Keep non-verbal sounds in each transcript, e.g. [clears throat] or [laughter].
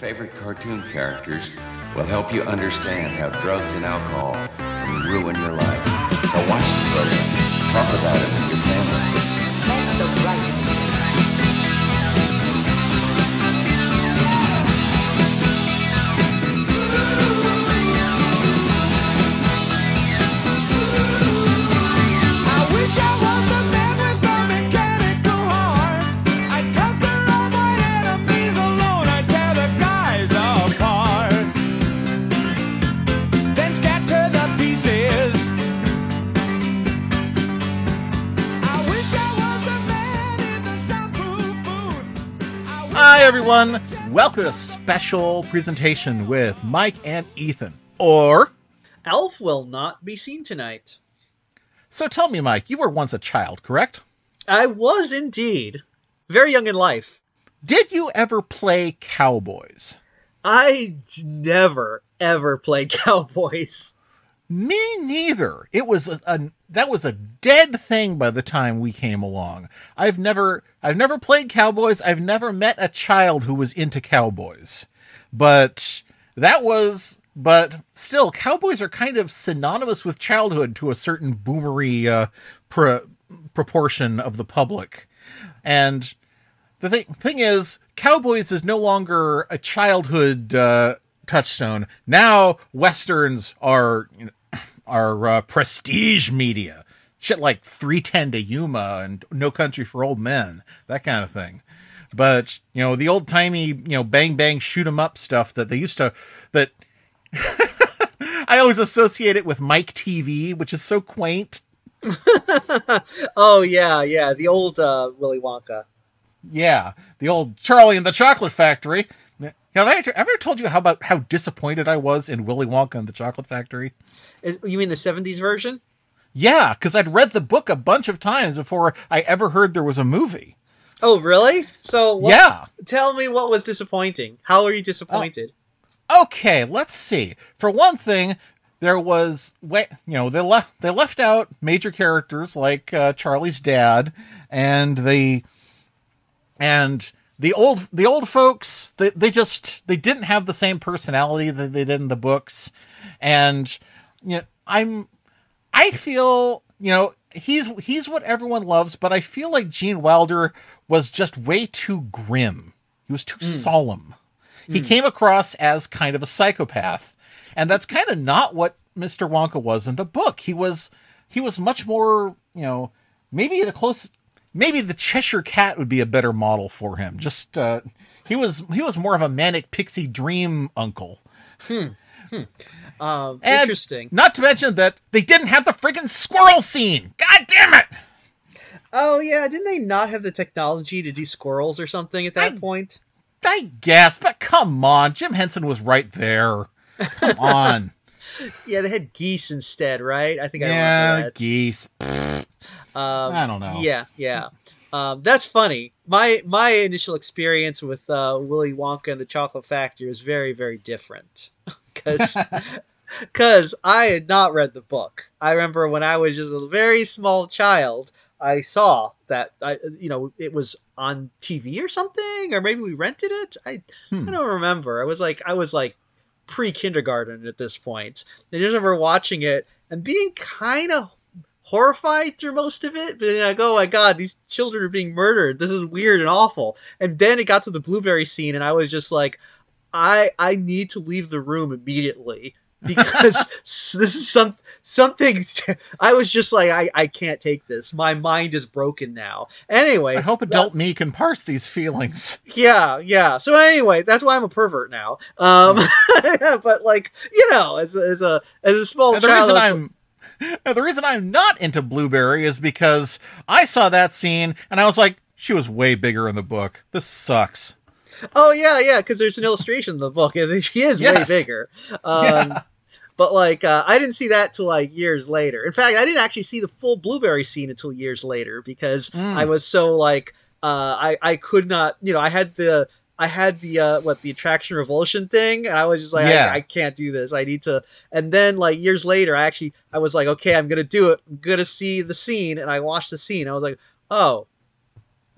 favorite cartoon characters will help you understand how drugs and alcohol can ruin your life. So watch the program. Talk about it with your family. Everyone. Welcome to a special presentation with Mike and Ethan. Or, Elf will not be seen tonight. so tell me, Mike, you were once a child, correct? I was indeed very young in life. Did you ever play cowboys? I never ever played [laughs] cowboys. Me neither. It was a, a that was a dead thing by the time we came along. I've never I've never played cowboys. I've never met a child who was into cowboys. But that was but still cowboys are kind of synonymous with childhood to a certain boomery uh, pro- proportion of the public. And the thing, thing is, Cowboys is no longer a childhood uh, touchstone. Now westerns are you know, are uh, prestige media. Shit like 310 to Yuma and No Country for Old Men, that kind of thing. But you know the old timey, you know, bang bang shoot 'em up stuff that they used to that. [laughs] I always associate it with Mike TV, which is so quaint. [laughs] Oh yeah, yeah, the old uh, Willy Wonka. Yeah, the old Charlie and the Chocolate Factory. Have I ever told you how about how disappointed I was in Willy Wonka and the Chocolate Factory? You mean the '70s version? Yeah, because I'd read the book a bunch of times before I ever heard there was a movie. Oh really? So what, Yeah. Tell me what was disappointing. How were you disappointed? Okay, let's see. For one thing, there was wa- you know they left they left out major characters like uh, Charlie's dad and the and the old the old folks they, they just they didn't have the same personality that they did in the books. And you know I'm I feel you know he's he's what everyone loves but I feel like Gene Wilder was just way too grim. He was too hmm. solemn. He hmm. came across as kind of a psychopath and that's kind of not what mr wonka was in the book. He was he was much more you know maybe the close maybe the cheshire cat would be a better model for him. Just uh he was he was more of a manic pixie dream uncle. Um, and interesting. not to mention that they didn't have the friggin' squirrel scene. God damn it! Oh yeah, didn't they not have the technology to do squirrels or something at that I- point? i guess but come on jim henson was right there. Come [laughs] on. Yeah, they had geese instead, right? I think I yeah remember that. geese Um, I don't know. Yeah, yeah. Um, that's funny. My my initial experience with uh, Willy Wonka and the Chocolate Factory was very very different [laughs] because because [laughs] I had not read the book. I remember when I was just a very small child, I saw that I you know it was on TV or something, or maybe we rented it. I Hmm. I don't remember. I was like I was like pre kindergarten at this point. I just remember watching it and being kind of horrified through most of it. Being like, oh my god, these children are being murdered. This is weird and awful. And then it got to the blueberry scene, and I was just like, I I need to leave the room immediately [laughs] because this is some something. [laughs] I was just like, I I can't take this. My mind is broken now. Anyway, I hope adult me can parse these feelings. yeah, yeah. So anyway, that's why I'm a pervert now. Um, [laughs] but like you know, as a, as a as a small And the child, reason I'm and the reason I'm not into Blueberry is because I saw that scene and I was like, she was way bigger in the book. This sucks. Oh yeah, yeah, because there's an illustration in the book. and [laughs] She is Yes. way bigger. Um, Yeah. But like, uh, I didn't see that till like years later. In fact, I didn't actually see the full blueberry scene until years later because Mm. I was so like, uh, I I could not, you know, I had the. I had the uh, what the attraction revulsion thing, and I was just like, Yeah. I, I can't do this. I need to. And then like years later, I actually I was like, okay, I'm gonna do it. I'm gonna see the scene, and I watched the scene. I was like, oh,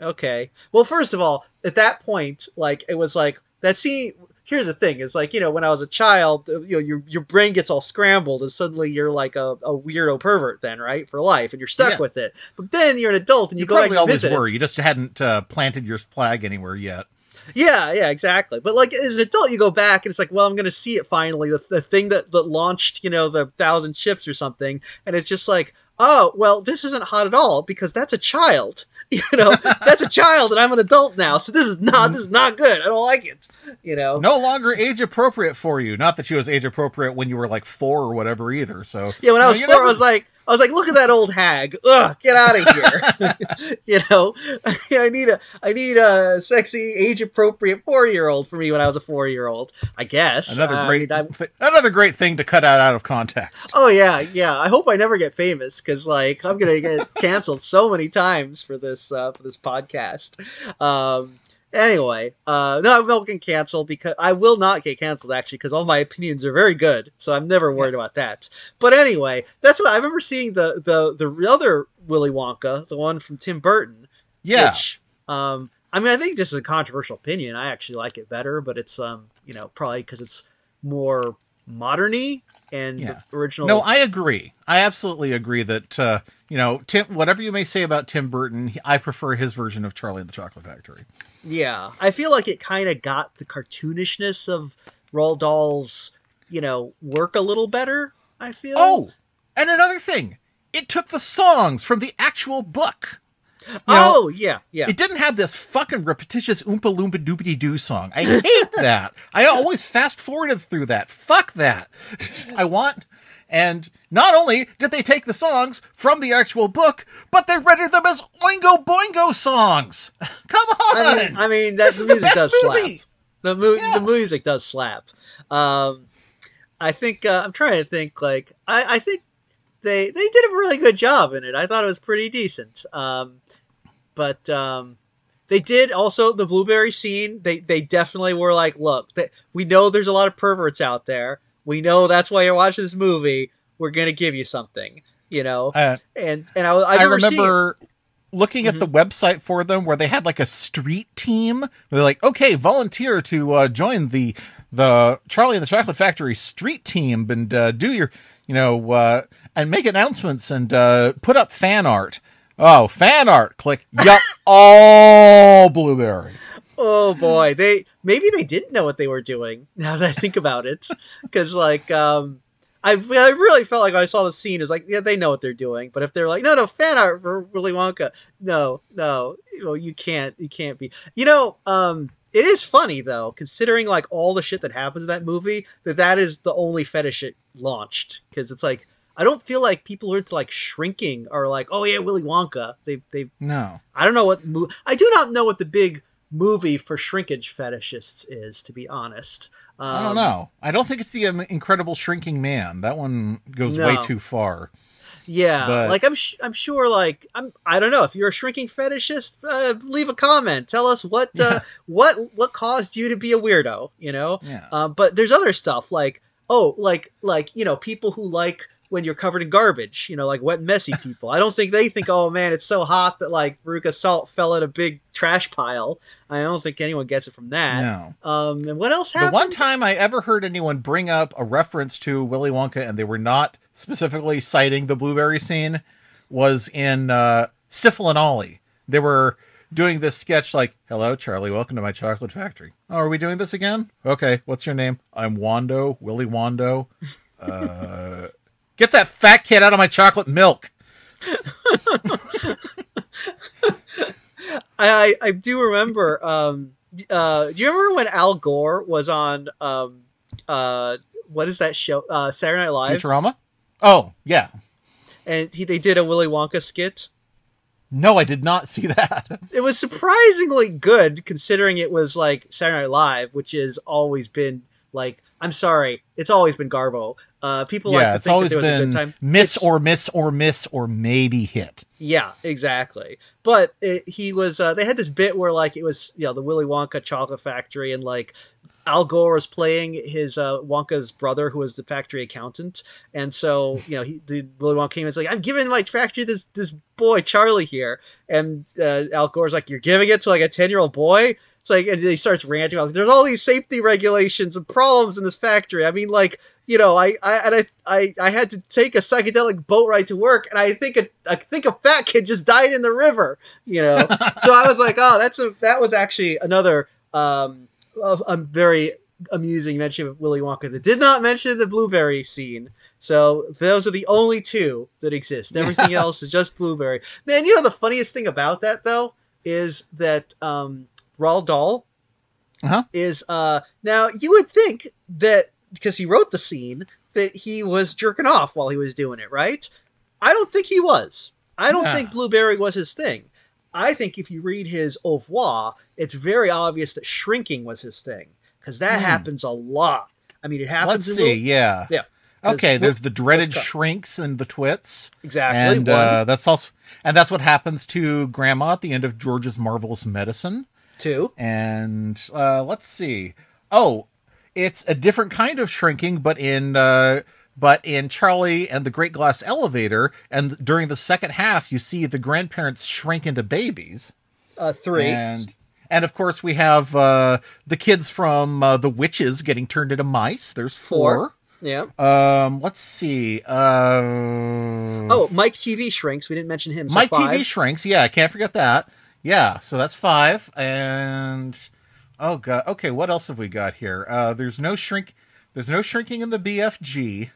okay. Well, first of all, at that point, like it was like that scene. here's the thing: is like you know, when I was a child, uh, you know, your your brain gets all scrambled, and suddenly you're like a, a weirdo pervert, then right for life, and you're stuck Yeah. with it. But then you're an adult, and you, You go back probably and always visit. were. You just hadn't uh, planted your flag anywhere yet. Yeah, yeah, exactly. But like as an adult, you go back and it's like, well, I'm going to see it finally. The, the thing that, that launched, you know, the thousand ships or something, and it's just like, oh, well, this isn't hot at all because that's a child. [laughs] You know, [laughs] that's a child, and I'm an adult now, so this is not mm. this is not good. I don't like it. You know, No longer age appropriate for you. Not that she was age appropriate when you were like four or whatever either. So yeah. When I was you four, never- I was like, I was like, look at that old hag. Ugh, get out of here. [laughs] you know, [laughs] I need a I need a sexy age appropriate four year old for me when I was a four year old. I guess another I great, thi- another great thing to cut out out of context. Oh yeah, yeah. I hope I never get famous because like I'm gonna get canceled so many times for this uh, for this podcast. Um, anyway, uh, no, I won't get canceled because I will not get canceled actually because all my opinions are very good, so I'm never worried Yes. about that. But anyway, that's what I remember seeing the the the other Willy Wonka, the one from Tim Burton. Yeah, Which, um, I mean, I think this is a controversial opinion. I actually like it better, but it's um, you know, probably because it's more moderny and Yeah. the original. no, I agree. I absolutely agree that uh, you know Tim. Whatever you may say about Tim Burton, I prefer his version of Charlie and the Chocolate Factory. Yeah, I feel like it kind of got the cartoonishness of Roald Dahl's, you know, work a little better. I feel. Oh, and another thing, it took the songs from the actual book. You know, oh, yeah, yeah. It didn't have this fucking repetitious oompa loompa doopity doo song. I hate [laughs] that. I always fast forwarded through that. Fuck that. [laughs] I want. And not only did they take the songs from the actual book, but they rendered them as Oingo Boingo songs. [laughs] Come on. I mean, I mean that the the music best does movie. slap. The mu- Yes. the music does slap. Um, I think uh, I'm trying to think. Like, I, I think they they did a really good job in it. I thought it was pretty decent. Um, but um, they did also the blueberry scene. They they definitely were like, look, they, we know there's a lot of perverts out there. We know that's why you're watching this movie. We're gonna give you something, you know. Uh, and and I, I remember, remember looking at the website for them where they had like a street team. They're like, okay, volunteer to uh, join the the Charlie and the Chocolate Factory street team and uh, do your, you know, uh, and make announcements and uh, put up fan art. Oh, fan art! Click. Yup, [laughs] all blueberry. Oh boy, they maybe they didn't know what they were doing. [laughs] Now that I think about it, because like um, I, I really felt like when I saw the scene, is like yeah, they know what they're doing. But if they're like no, no fan art for Willy Wonka, no, no, well you can't, you can't be. You know, um, it is funny though, considering like all the shit that happens in that movie, that that is the only fetish it launched because it's like. I don't feel like people who are into like shrinking are like, oh yeah, Willy Wonka. They they No, I don't know what mo- I do not know what the big movie for shrinkage fetishists is, to be honest. Um, I don't know. I don't think it's the um, Incredible Shrinking Man. That one goes way too far. Yeah, But- like I'm, sh- I'm sure. Like I'm, I don't know if you're a shrinking fetishist. Uh, leave a comment. Tell us what, uh, [laughs] what, what caused you to be a weirdo. You know. Yeah. Um, but there's other stuff like oh, like like you know people who like when you're covered in garbage. You know, like wet messy people. I don't think they think oh man, it's so hot that like Veruca Salt fell in a big trash pile. I don't think anyone gets it from that. No. Um, and what else happened? The one time I ever heard anyone bring up a reference to Willy Wonka and they were not specifically citing the blueberry scene was in uh, Sifl and Olly. They were doing this sketch like, Hello, Charlie, welcome to my chocolate factory. Oh, are we doing this again? Okay, what's your name? I'm Wando, Willy Wando. [laughs] Uh, get that fat kid out of my chocolate milk. [laughs] I, I do remember. Um, uh, do you remember when Al Gore was on? Um, uh, what is that show? Uh, Saturday Night Live, Futurama? Oh, yeah. and he, they did a Willy Wonka skit. No, I did not see that. [laughs] It was surprisingly good, considering it was like Saturday Night Live, which has always been like. I'm sorry, it's always been Garbo. Uh, people like yeah, to it's think that always there was a good time. miss It's- or miss or miss or maybe hit. Yeah, exactly. But it, he was. Uh, they had this bit where like it was, you know, the Willy Wonka chocolate factory, and like Al Gore was playing his uh, Wonka's brother, who was the factory accountant, and so you know he the Willy Wonka came and was like, "I'm giving my factory this this boy Charlie here," and uh, Al Gore's like, "You're giving it to like a ten year old boy." It's like, and he starts ranting about, there's all these safety regulations and problems in this factory. I mean, like, you know, I, I, and I, I, I had to take a psychedelic boat ride to work, and I think a, I think a fat kid just died in the river, you know. [laughs] so I was like, oh, that's a, that was actually another, um, a, a very amusing mention of Willy Wonka that did not mention the blueberry scene. So those are the only two that exist. Everything [laughs] else is just blueberry. Man, you know the funniest thing about that though is that um, Roald Dahl Uh-huh. is uh now you would think that because he wrote the scene that he was jerking off while he was doing it, right? I don't think he was. I don't think blueberry was his thing. I think if you read his oeuvre, it's very obvious that shrinking was his thing because that Hmm. happens a lot. I mean, it happens. Let's in see. Wil- Yeah. Yeah. Okay. There's the dreaded shrinks and the twits, exactly. and uh, that's also and that's what happens to Grandma at the end of George's marvelous medicine. Two. And uh, let's see. Oh, it's a different kind of shrinking, but in uh, but in Charlie and the Great Glass Elevator, and during the second half, you see the grandparents shrink into babies, Uh, three. and and of course we have uh, the kids from uh, the witches getting turned into mice. There's four. yeah. Um, let's see. Uh, Oh, Mike TV shrinks. We didn't mention him. So Mike five. TV shrinks. Yeah, I can't forget that. Yeah, so that's five. And oh god, okay, what else have we got here? Uh, there's no shrink. There's no shrinking in the BFG.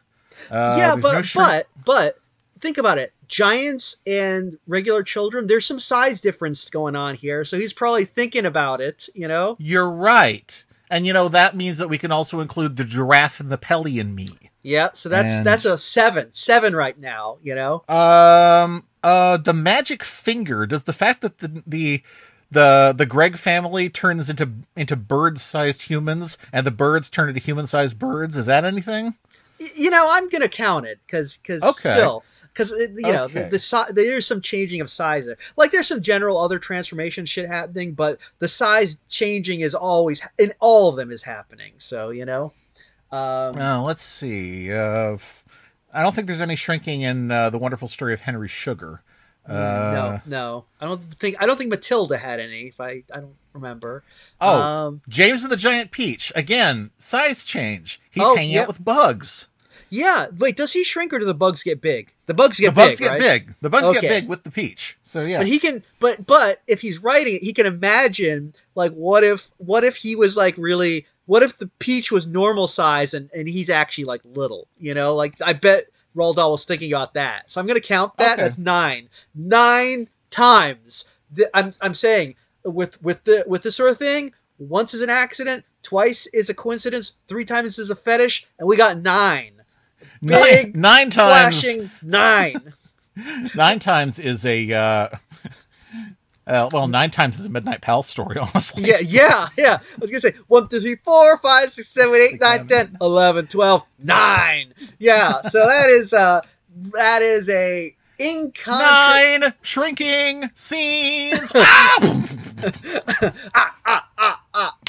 Uh, yeah, but no shrink- but but think about it. Giants and regular children. There's some size difference going on here, so he's probably thinking about it. You know. you're right. And you know that means that we can also include the giraffe and the pelly and me. Yeah. So that's And- that's a seven. Seven right now. You know. Um, uh, the magic finger. Does the fact that the the the the Gregg family turns into into bird-sized humans and the birds turn into human-sized birds? Is that anything? You know, I'm gonna count it because because Okay. still. Because you know the, Okay. the there's some changing of size there. Like there's some general other transformation shit happening, but the size changing is always in all of them is happening. So you know, um, Uh, let's see. Uh, f- I don't think there's any shrinking in uh, the wonderful story of Henry Sugar. Uh, no, no, I don't think I don't think Matilda had any. If I I don't remember. Oh, um, James and the Giant Peach. Again, size change. He's Oh, hanging yeah. out with bugs. yeah. Wait, does he shrink or do the bugs get big? The bugs get big. the bugs big, get right? big. The bugs Okay. get big with the peach. So yeah. But he can, but but if he's writing it, he can imagine like what if what if he was like really what if the peach was normal size and and he's actually like little, you know? Like I bet Roald Dahl was thinking about that. So I'm gonna count that. Okay. That's nine, nine times. The, I'm I'm saying with with the with this sort of thing, once is an accident, twice is a coincidence, three times is a fetish, and we got nine. nine, nine times. Flashing nine. [laughs] Nine times is a. Uh, uh, well, nine times is a Midnight Pal story, [laughs] honestly. Yeah, yeah, yeah. I was gonna say one, two, three, four, five, six, seven, eight, nine, ten, eleven, twelve, nine. Yeah, so that is uh that is a incontra- Nine shrinking scenes. [laughs] ah!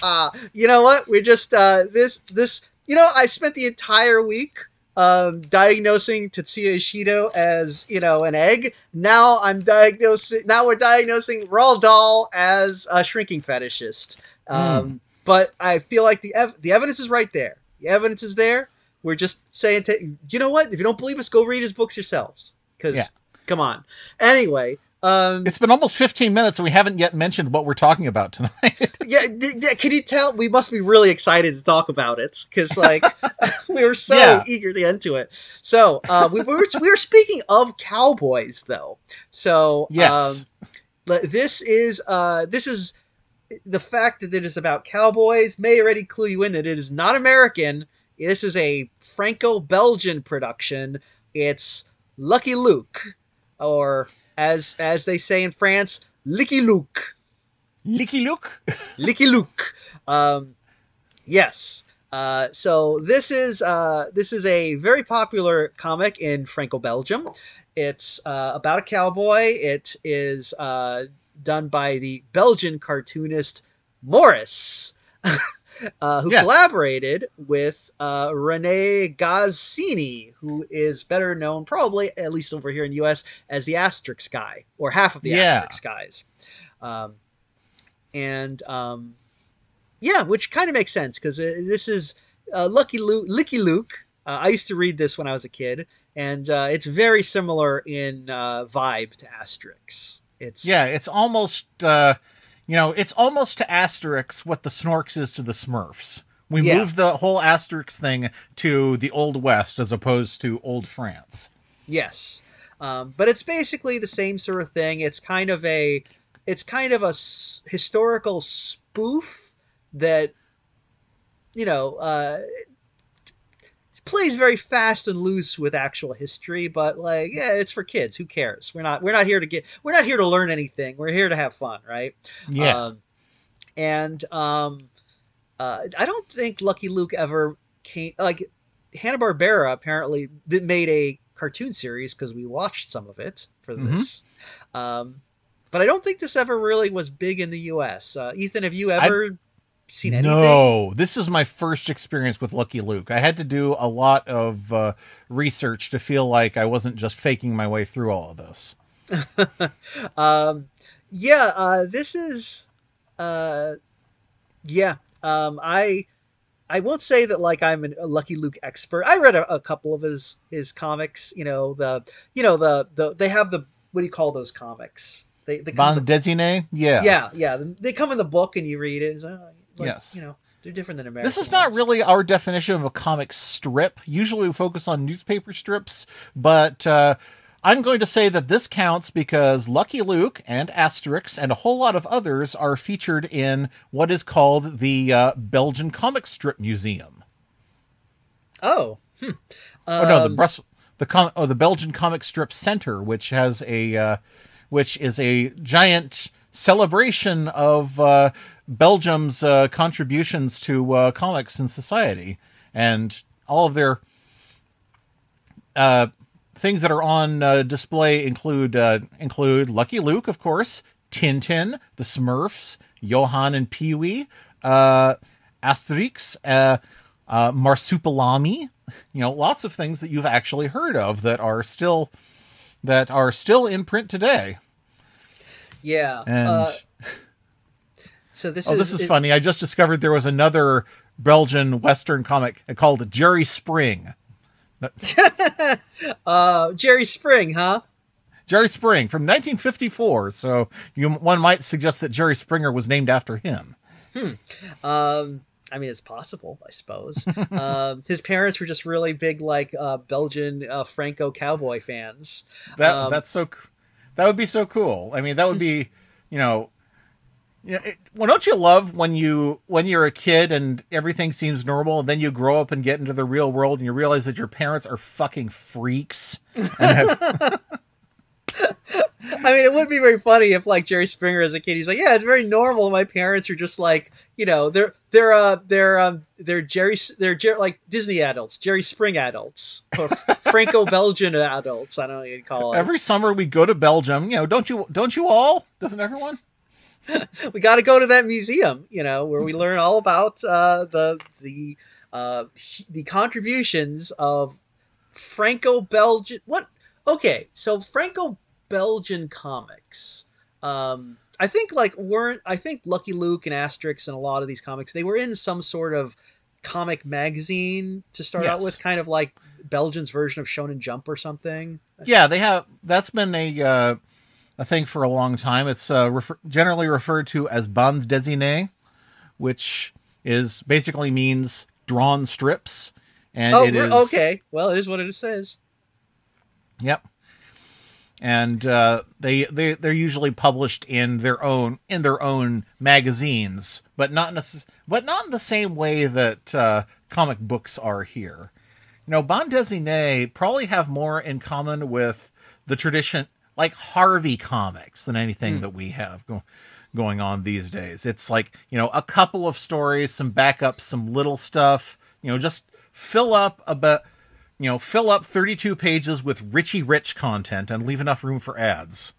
uh, [laughs] you know what? We just uh this this you know, I spent the entire week um diagnosing Tetsuya Ishido as, you know, an egg. Now I'm diagnosing now we're diagnosing Roald Dahl as a shrinking fetishist. Um but I feel like the ev- the evidence is right there. The evidence is there. We're just saying to you know what? If you don't believe us, go read his books yourselves. Cuz Yeah. come on. Anyway, um It's been almost 15 minutes and we haven't yet mentioned what we're talking about tonight. [laughs] yeah, d- can you tell we must be really excited to talk about it because like [laughs] [laughs] we were so Yeah. eager to get into it. So uh, we, we were we were speaking of cowboys though. So yes. um, this is uh, this is the fact that it is about cowboys may already clue you in that it is not American. This is a Franco-Belgian production. It's Lucky Luke, or as as they say in France, Licky Luke. Licky Luke. [laughs] Licky Luke. Um, yes. Uh, so this is uh, this is a very popular comic in Franco Belgium. It's uh, about a cowboy. It is uh, done by the Belgian cartoonist Morris. [laughs] uh, who Yes. collaborated with uh, Rene Goscinny, who is better known, probably at least over here in the U.S., as the Asterix guy or half of the Yeah. Asterix guys. Um, and um, yeah, which kind of makes sense because this is uh, Lucky Luke, Licky Luke. Uh, I used to read this when I was a kid, and uh, it's very similar in uh, vibe to Asterix. It's Yeah, it's almost uh you know, it's almost to Asterix what the Snorks is to the Smurfs. We Yeah. moved the whole Asterix thing to the Old West as opposed to Old France. Yes, um, but it's basically the same sort of thing. It's kind of a, it's kind of a s- historical spoof that, you know, uh, plays very fast and loose with actual history. But like, yeah, it's for kids. Who cares? We're not, we're not here to get, we're not here to learn anything. We're here to have fun, right? Yeah. Um, and um, uh, I don't think Lucky Luke ever came like Hanna Barbera apparently made a cartoon series because we watched some of it for Mhm. this. Um, but I don't think this ever really was big in the U.S. Uh, Ethan, have you ever seen anything? No, this is my first experience with Lucky Luke. I had to do a lot of uh, research to feel like I wasn't just faking my way through all of this. [laughs] Um, yeah, uh, this is, uh, yeah. Um, I, I won't say that like I'm an, a Lucky Luke expert. I read a, a couple of his his comics. You know the, you know the the they have the what do you call those comics? They they come in Bond the, Designe? Yeah. yeah yeah they come in the book and you read it. It's, uh, like, Yes. you know they're different than American. This is not ones. really our definition of a comic strip. Usually we focus on newspaper strips, but uh, I'm going to say that this counts because Lucky Luke and Asterix and a whole lot of others are featured in what is called the uh, Belgian Comic Strip Museum. Oh. Hmm. oh no, the Brussels the com- oh the Belgian Comic Strip Center, which has a uh, which is a giant celebration of uh, Belgium's uh, contributions to uh, comics and society, and all of their uh, things that are on uh, display include uh, include Lucky Luke, of course, Tintin, the Smurfs, Johan and Pee Wee, uh, Asterix, uh, uh, Marsupilami. You know, lots of things that you've actually heard of that are still that are still in print today. yeah. And uh, so this oh, is this is it- funny. I just discovered there was another Belgian Western comic called Jerry Spring. [laughs] Uh, Jerry Spring, huh? Jerry Spring from 1954. So you, one might suggest that Jerry Springer was named after him. Um, I mean, it's possible, I suppose. [laughs] um, his parents were just really big, like uh, Belgian uh, Franco cowboy fans. That Um, that's so. That would be so cool. I mean, that would be, you know, you know, it, well, don't you love when you when you're a kid and everything seems normal, and then you grow up and get into the real world and you realize that your parents are fucking freaks have [laughs] I mean, it would be very funny if, like, Jerry Springer as a kid, he's like, "Yeah, it's very normal. My parents are just like, you know, they're they're uh they're um they're Jerry they're Jer- like Disney adults, Jerry Spring adults, or [laughs] Franco Belgian adults. I don't know what you call it. every summer we go to Belgium. You know, don't you don't you all? Doesn't everyone? [laughs] we got to go to that museum, you know, where we learn all about uh, the the uh, the contributions of Franco-Belgian. What? Okay, so Franco-Belgian comics. Um, I think like weren't I think Lucky Luke and Asterix and a lot of these comics they were in some sort of comic magazine to start out with, kind of like Belgian's version of Shonen Jump or something. Yeah, they have. That's been a uh, a thing for a long time. It's uh, refer- generally referred to as bandes dessinées, which is basically means drawn strips, and oh, it is okay. Well, it is what it says. Yep. And uh, they they they're usually published in their own in their own magazines, but not necess- but not in the same way that uh, comic books are here. You know, bande dessinée probably have more in common with the tradition, like Harvey comics, than anything hmm. that we have go- going on these days. It's like you know a couple of stories, some backups, some little stuff. You know, just fill up a bit you know, fill up 32 pages with Richie Rich content and leave enough room for ads.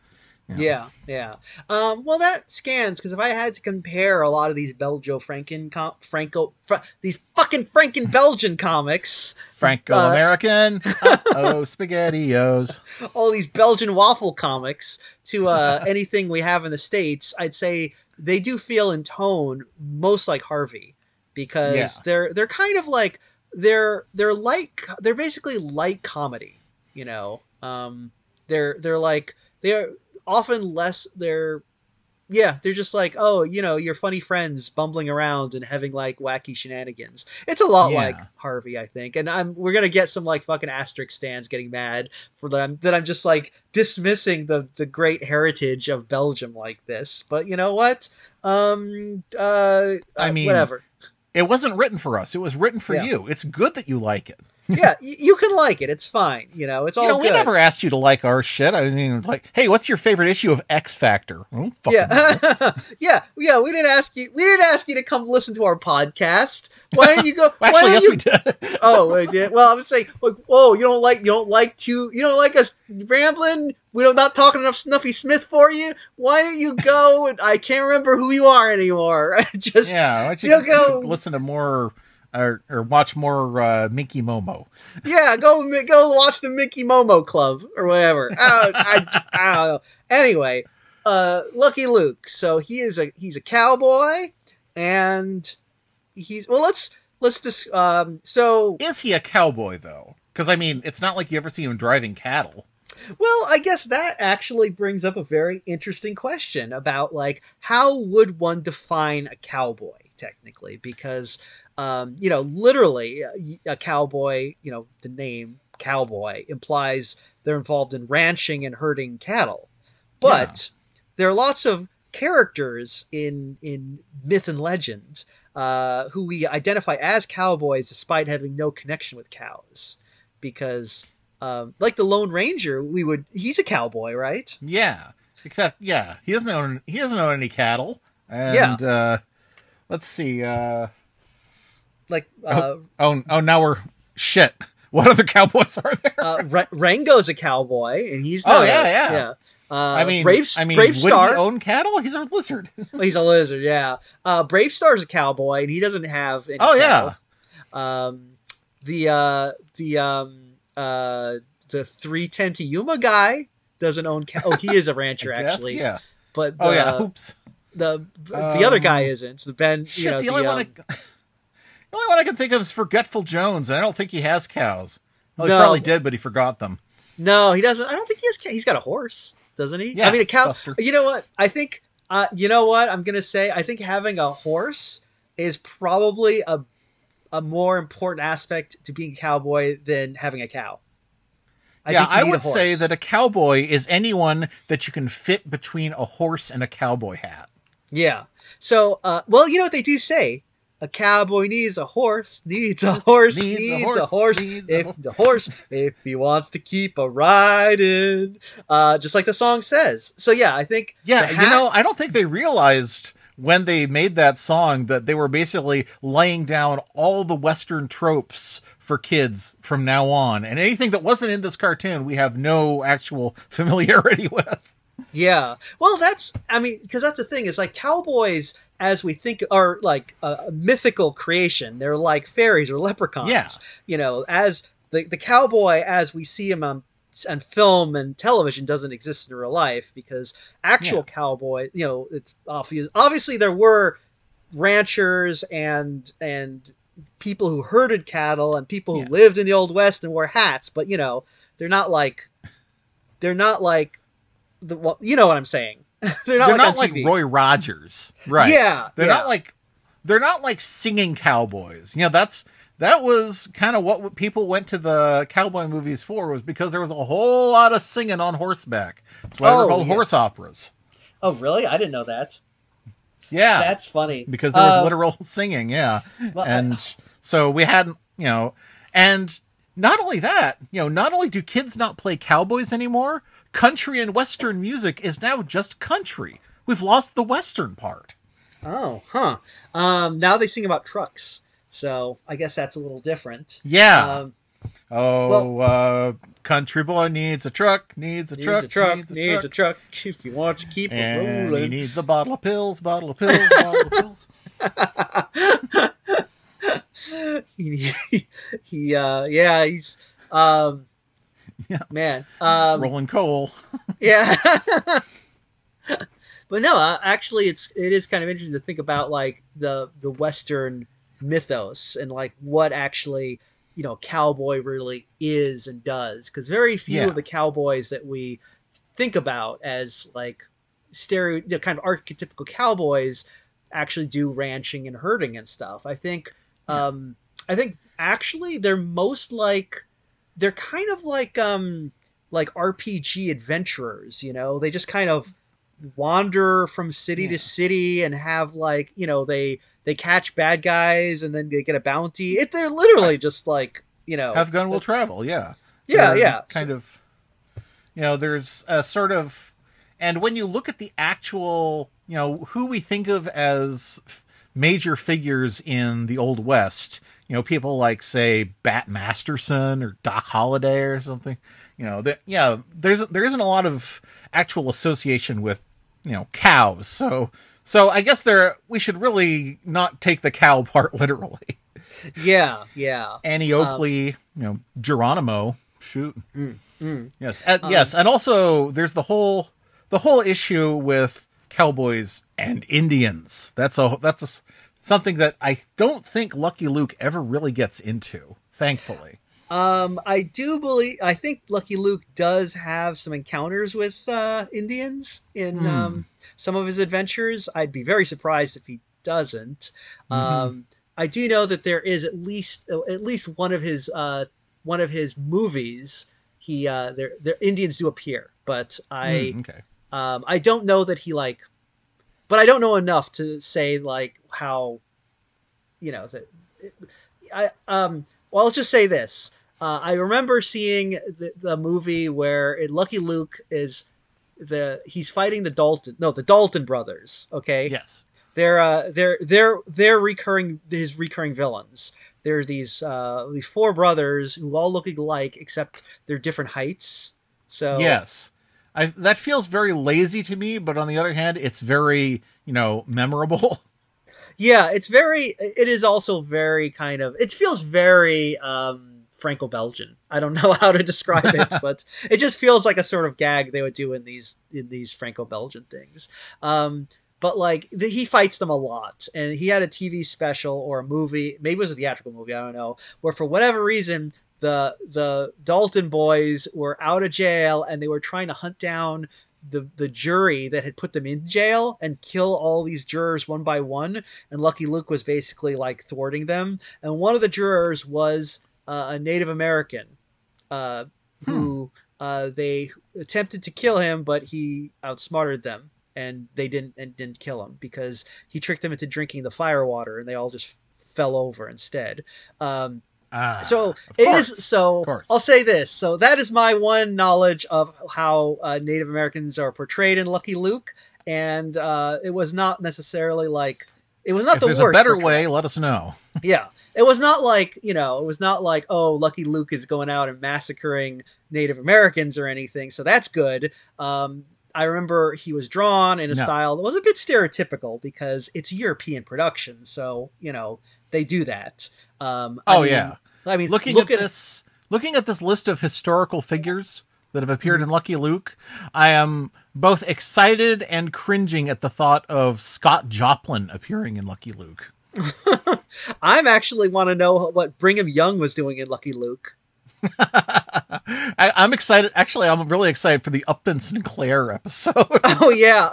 Yeah, yeah. Um, well, that scans because if I had to compare a lot of these Belgio Franken com- Franco Fra- these fucking Franken Belgian comics, Franco American. [laughs] oh, spaghettios. all these Belgian waffle comics to uh, [laughs] anything we have in the states, I'd say they do feel in tone most like Harvey because Yeah. they're they're kind of like they're they're like they're basically light comedy, you know. Um, they're they're like they're often less they're yeah they're just like oh you know your funny friends bumbling around and having like wacky shenanigans. It's a lot Yeah. like harvey i think and i'm we're gonna get some like fucking Asterix stands getting mad for that I'm, that i'm just like dismissing the the great heritage of belgium like this but you know what? Um uh I uh, mean, whatever It wasn't written for us. It was written for Yeah. you. It's good that you like it. [laughs] yeah you can like it it's fine you know it's all you know, we good never asked you to like our shit. I mean, like, hey, what's your favorite issue of X Factor? Oh, Yeah, [laughs] yeah, yeah. We didn't ask you. We didn't ask you to come listen to our podcast. Why don't you go? [laughs] Why actually, don't yes, you, we did. Oh, we did. Well, I'm saying, like, oh, you don't like, you don't like to, you don't like us rambling. We don't not talking enough Snuffy Smith for you. Why don't you go? And I can't remember who you are anymore. [laughs] Just yeah, you you go? [laughs] listen to more or, or watch more uh, Mickey Momo? [laughs] Yeah, go go watch the Mickey Momo Club or whatever. I, I, I don't know. Anyway, uh, Lucky Luke. So he is a he's a cowboy, and he's well. Let's let's just um. So Is he a cowboy though? Because I mean, it's not like you ever see him driving cattle. Well, I guess that actually brings up a very interesting question about like how would one define a cowboy technically? Because um, you know, literally, a- cowboy, you know, the name cowboy implies they're involved in ranching and herding cattle. But there are lots of characters in in myth and legend uh, who we identify as cowboys despite having no connection with cows, because um, like the Lone Ranger, we would he's a cowboy, right? Yeah, except yeah, he doesn't own he doesn't own any cattle. And uh, let's see. Uh, Like uh, oh oh, now we're shit. [laughs] What other cowboys are there? uh, Ra- Rango's a cowboy, and he's Oh, yeah, yeah. yeah. Uh, I mean, Brave, I mean, BraveStarr. he own cattle? He's a lizard. [laughs] He's a lizard, yeah. Uh, BraveStarr's a cowboy, and he doesn't have any oh yeah. Um, the uh, the um, uh, the three ten to Yuma guy doesn't own. Oh, he is a [laughs] rancher guess, actually. Yeah. But the, Oh yeah. Oops. the the other guy Um, isn't. The Ben. Shit. you know, the only the, one. um, I, [laughs] the only one I can think of is Forgetful Jones, and I don't think he has cows. Well, he probably did, but he forgot them. No, he doesn't. I don't think he has. He's got a horse, doesn't he? Yeah, I mean, a cow. Buster. You know what? I think. Uh, you know what? I'm gonna say. I think having a horse is probably a a more important aspect to being a cowboy than having a cow. yeah, I would say that a cowboy is anyone that you can fit between a horse and a cowboy hat. Yeah. So, uh, well, you know what they do say. A cowboy needs a horse, needs a horse, Needs needs, a a horse, horse, needs a if ho- the horse, if he wants to keep a riding, uh, just like the song says. So yeah, I think Yeah, the you know, I don't think they realized when they made that song that they were basically laying down all the Western tropes for kids from now on. And anything that wasn't in this cartoon, we have no actual [laughs] familiarity with. Yeah. Well, that's, I mean, because that's the thing is like cowboys, as we think, are like a, mythical creation. They're like fairies or leprechauns. Yeah. You know, as the, the cowboy, as we see him on, on film and television, doesn't exist in real life because actual cowboy, you know, it's obvious. Obviously, there were ranchers and, and, people who herded cattle and people who Yeah. lived in the old west and wore hats but you know they're not like they're not like the well, you know what I'm saying. [laughs] they're not They're like not like Roy Rogers. Right. Yeah, They're yeah. not like they're not like singing cowboys. You know, that's that was kind of what people went to the cowboy movies for was because there was a whole lot of singing on horseback. That's why Oh, they're called yeah. horse operas. Oh, really? I didn't know that. Yeah. That's funny. because there was Uh, literal [laughs] singing, yeah. well, I- and so we hadn't, you know, and not only that, you know, not only do kids not play cowboys anymore, country and western music is now just country. We've lost the western part. Oh, huh. Um, now they sing about trucks, so I guess that's a little different. Yeah. Um, Oh, uh, country boy needs a truck, needs a truck, Needs truck, a truck, needs a needs a truck, truck. If you want to keep it and he needs a bottle of pills, bottle of pills, bottle of pills. [laughs] he, he, [laughs] he uh yeah he's um Yeah. man um Rolling coal. [laughs] yeah but no uh, actually it's it is kind of interesting to think about like the the western mythos and like what actually you know cowboy really is and does because very few Yeah. of the cowboys that we think about as like stereo you know, kind of archetypical cowboys actually do ranching and herding and stuff i think um i think actually they're most like they're kind of like um like rpg adventurers you know they just kind of wander from city Yeah. to city and have like you know they they catch bad guys and then they get a bounty it, they're literally just like you know Have gun will [laughs] travel. Yeah. yeah They're yeah Kind of. You know, there's a sort of, and when you look at the actual, you know, who we think of as f- major figures in the Old West, you know, people like say Bat Masterson or Doc Holliday or something. You know, that yeah, there's there isn't a lot of actual association with you know cows. So so I guess there we should really not take the cow [laughs] part literally. yeah yeah Annie um, Oakley, you know, Geronimo. Shoot. mm. mm. Yes, and, um, yes, and also there's the whole the whole issue with cowboys and Indians. That's a that's a, s- something that I don't think Lucky Luke ever really gets into. Thankfully, Um, I do believe. I think Lucky Luke does have some encounters with uh, Indians in Hmm. um, some of his adventures. I'd be very surprised if he doesn't. Mm-hmm. Um, I do know that there is at least at least one of his uh, one of his movies. He uh, there there Indians do appear, but I Hmm, okay. um, I don't know that he like, but I don't know enough to say like how, you know that. I um. Well, I'll just say this. Uh, I remember seeing the, the movie where it, Lucky Luke is the he's fighting the Dalton no the Dalton brothers. Okay, Yes. they're uh, they're they're they're recurring his recurring villains. There's these uh, these four brothers who all look alike except they're different heights. So Yes. I that feels very lazy to me, but on the other hand, it's very you know memorable. [laughs] Yeah, it's very. It is also very kind of. It feels very um, Franco-Belgian. I don't [laughs] know how to describe it, [laughs] but it just feels like a sort of gag they would do in these in these Franco-Belgian things. Um, but like the, he fights them a lot, and he had a TV special or a movie, maybe it was a theatrical movie, I don't know, where for whatever reason the the Dalton boys were out of jail and they were trying to hunt down the the jury that had put them in jail and kill all these jurors one by one and Lucky Luke was basically like thwarting them. And one of the jurors was uh, a Native American uh, who uh, they attempted to kill him, but he outsmarted them, and they didn't and didn't kill him because he tricked them into drinking the fire water, and they all just fell over instead. Um, Ah, so it course, is. So. I'll say this. So that is my one knowledge of how uh, Native Americans are portrayed in Lucky Luke, and uh, it was not necessarily like it was not if the there's worst. a better way, let us know. Yeah, it was not like you know, it was not like oh, Lucky Luke is going out and massacring Native Americans or anything. So that's good. Um, I remember he was drawn in a No. style that was a bit stereotypical because it's European production, so you know they do that. Um, I Oh mean- yeah. I mean, looking look at, this looking at this list of historical figures that have appeared in Lucky Luke, I am both excited and cringing at the thought of Scott Joplin appearing in Lucky Luke. [laughs] I'm actually want to know what Brigham Young was doing in Lucky Luke. [laughs] I, I'm excited. Actually, I'm really excited for the Upton Sinclair episode. [laughs] Oh yeah.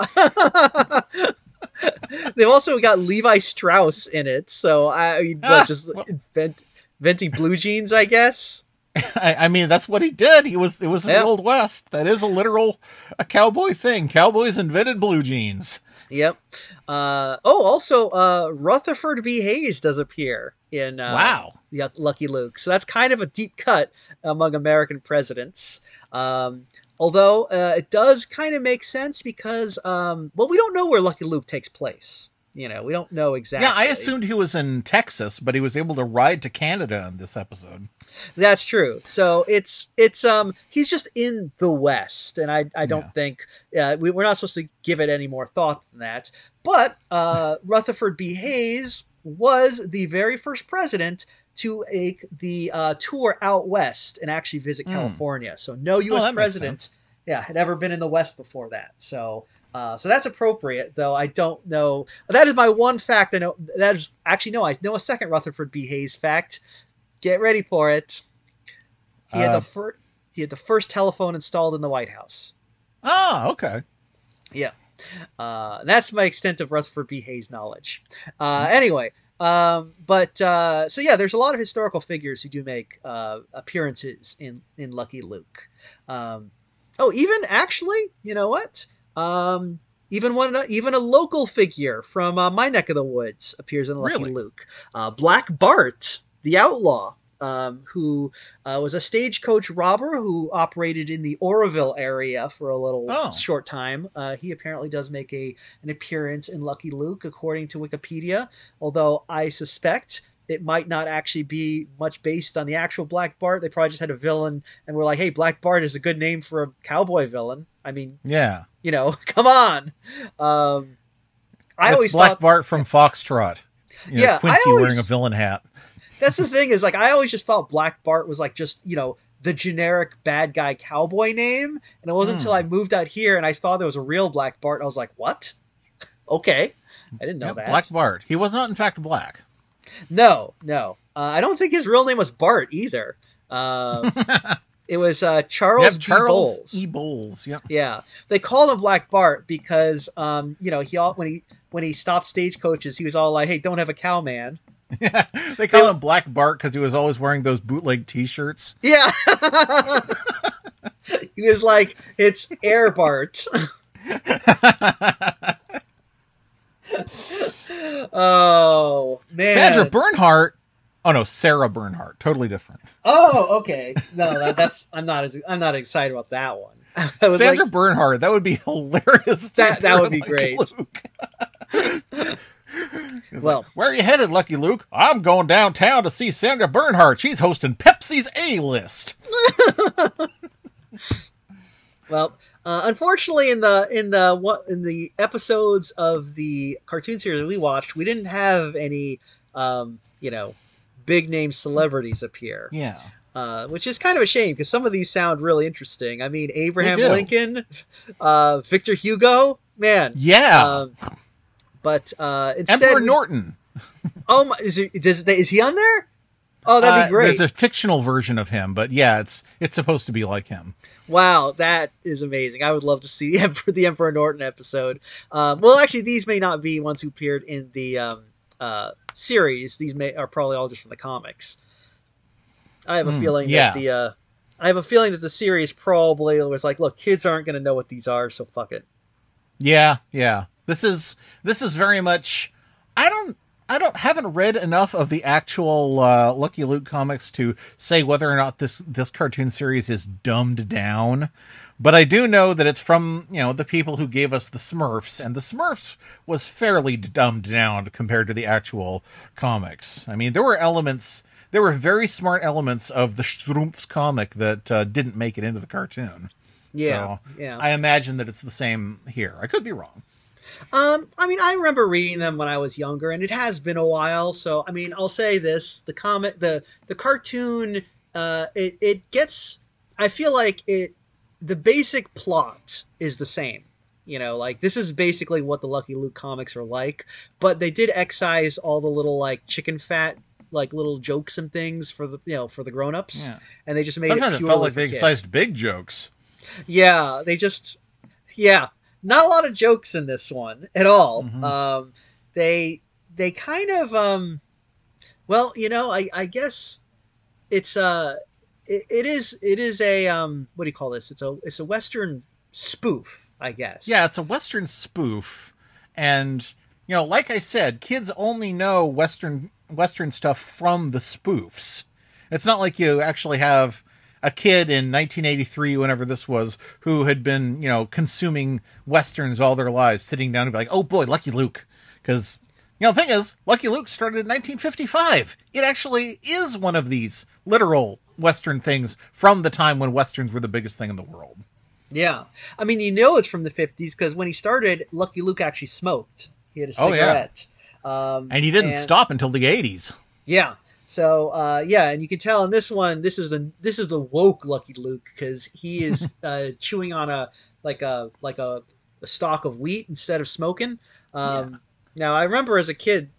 They've also got Levi Strauss in it, so I Ah, just well- invent, inventing blue jeans, I guess. [laughs] I, I mean, that's what he did. He was it was in Yeah. the Old West. That is a literal a cowboy thing. Cowboys invented blue jeans. Yep. Uh, oh, also, uh, Rutherford B. Hayes does appear in uh, wow. Yuck- Lucky Luke. So that's kind of a deep cut among American presidents. Um, although uh, it does kind of make sense because, um, well, we don't know where Lucky Luke takes place. You know, we don't know exactly. Yeah, I assumed he was in Texas, but he was able to ride to Canada in this episode. That's true. So it's it's um he's just in the West, and I I don't Yeah. think uh, we, we're not supposed to give it any more thought than that. But uh, [laughs] Rutherford B. Hayes was the very first president to take the uh, tour out west and actually visit California. So no U.S. Oh, president, yeah, had ever been in the West before that. So. Uh, so that's appropriate, though I don't know. That is my one fact. I know that is actually no. I know a second Rutherford B. Hayes fact. Get ready for it. He had Uh, the first he had the first telephone installed in the White House. Ah, okay. Yeah, uh, that's my extent of Rutherford B. Hayes knowledge. Uh, anyway, um, but uh, so yeah, there's a lot of historical figures who do make uh, appearances in in Lucky Luke. Um, oh, even actually, you know what? Um, even one, even a local figure from uh, my neck of the woods appears in Lucky Really? Luke. Uh, Black Bart, the outlaw, um, who uh, was a stagecoach robber who operated in the Oroville area for a little Oh. short time. Uh, he apparently does make a an appearance in Lucky Luke, according to Wikipedia. Although I suspect it might not actually be much based on the actual Black Bart. They probably just had a villain and were like, "Hey, Black Bart is a good name for a cowboy villain." I mean, Yeah. you know, [laughs] come on. Um, I That's always Black thought Bart from Foxtrot. You know, Yeah, Quincy always- wearing a villain hat. That's the thing is like I always just thought Black Bart was like just you know the generic bad guy cowboy name, and it wasn't until I Hmm. moved out here and I saw there was a real Black Bart, and I was like, what? [laughs] okay, I didn't know Yeah, that. Black Bart. He was not, in fact, black. No, no, uh, I don't think his real name was Bart either. Uh, [laughs] it was uh, Charles Yep, B. Charles Boles. E. Boles. Yep. Yeah, they called him Black Bart because, um, you know, he all when he when he stopped stagecoaches, he was all like, "Hey, don't have a cow, man." [laughs] they call him Black Bart because he was always wearing those bootleg T-shirts. Yeah, [laughs] he was like, "It's Air Bart." [laughs] oh man, Sandra Bernhard. Oh no, Sarah Bernhardt. Totally different. Oh, okay. No, that, that's I'm not as I'm not excited about that one. Sandra like, Bernhardt. That would be hilarious. That- that would be Lucky great. Well- like, where are you headed, Lucky Luke? I'm going downtown to see Sandra Bernhard. She's hosting Pepsi's A List. [laughs] Well, uh, unfortunately, in the in the what in the episodes of the cartoon series we watched, we didn't have any, um, you know, big name celebrities appear, Yeah. uh, which is kind of a shame because some of these sound really interesting. I mean, Abraham Lincoln, uh, Victor Hugo, man. Yeah. Um, but uh, instead, Emperor Norton. [laughs] oh my, is he, does, is he on there? Oh, that'd Uh, be great. There's a fictional version of him, but yeah, it's it's supposed to be like him. Wow, that is amazing. I would love to see [laughs] the Emperor, the Emperor Norton episode. Um, well, actually, these may not be ones who appeared in the um, uh, series. These may are probably all just from the comics. I have a Hmm, feeling yeah. that the uh, I have a feeling that the series probably was like, look, kids aren't going to know what these are, so fuck it. Yeah, yeah. This is this is very much. I don't. I don't haven't read enough of the actual uh, Lucky Luke comics to say whether or not this this cartoon series is dumbed down. But I do know that it's from you know the people who gave us the Smurfs, and the Smurfs was fairly dumbed down compared to the actual comics. I mean, there were elements, there were very smart elements of the Schtroumpfs comic that uh, didn't make it into the cartoon. Yeah, So, yeah. I imagine that it's the same here. I could be wrong. Um, I mean, I remember reading them when I was younger, and it has been a while. So, I mean, I'll say this: the comic, the the cartoon, uh, it it gets. I feel like it. The basic plot is the same. You know, like this is basically what the Lucky Luke comics are like, but they did excise all the little like chicken fat, like little jokes and things for the you know for the grown ups, Yeah. and they just made Sometimes it. it felt like they excised big jokes. Yeah, they just yeah, not a lot of jokes in this one at all. Mhm. Um they they kind of um well, you know, I I guess it's uh it, it is it is a um what do you call this? It's a it's a western spoof, I guess. Yeah, it's a Western spoof, and you know, like I said, kids only know Western Western stuff from the spoofs. It's not like you actually have a kid in 1983, whenever this was, who had been you know consuming westerns all their lives, sitting down and be like, "Oh boy, Lucky Luke." Because you know, the thing is, Lucky Luke started in 1955. It actually is one of these literal Western things from the time when Westerns were the biggest thing in the world. Yeah, I mean, you know, it's from the '50s because when he started, Lucky Luke actually smoked. He had a cigarette. Oh, yeah. um, And he didn't and- stop until the 80s. Yeah. So uh, yeah, and you can tell in this one, this is the this is the woke Lucky Luke because he is [laughs] uh, chewing on a like a like a, a stalk of wheat instead of smoking. Um, Now I remember as a kid,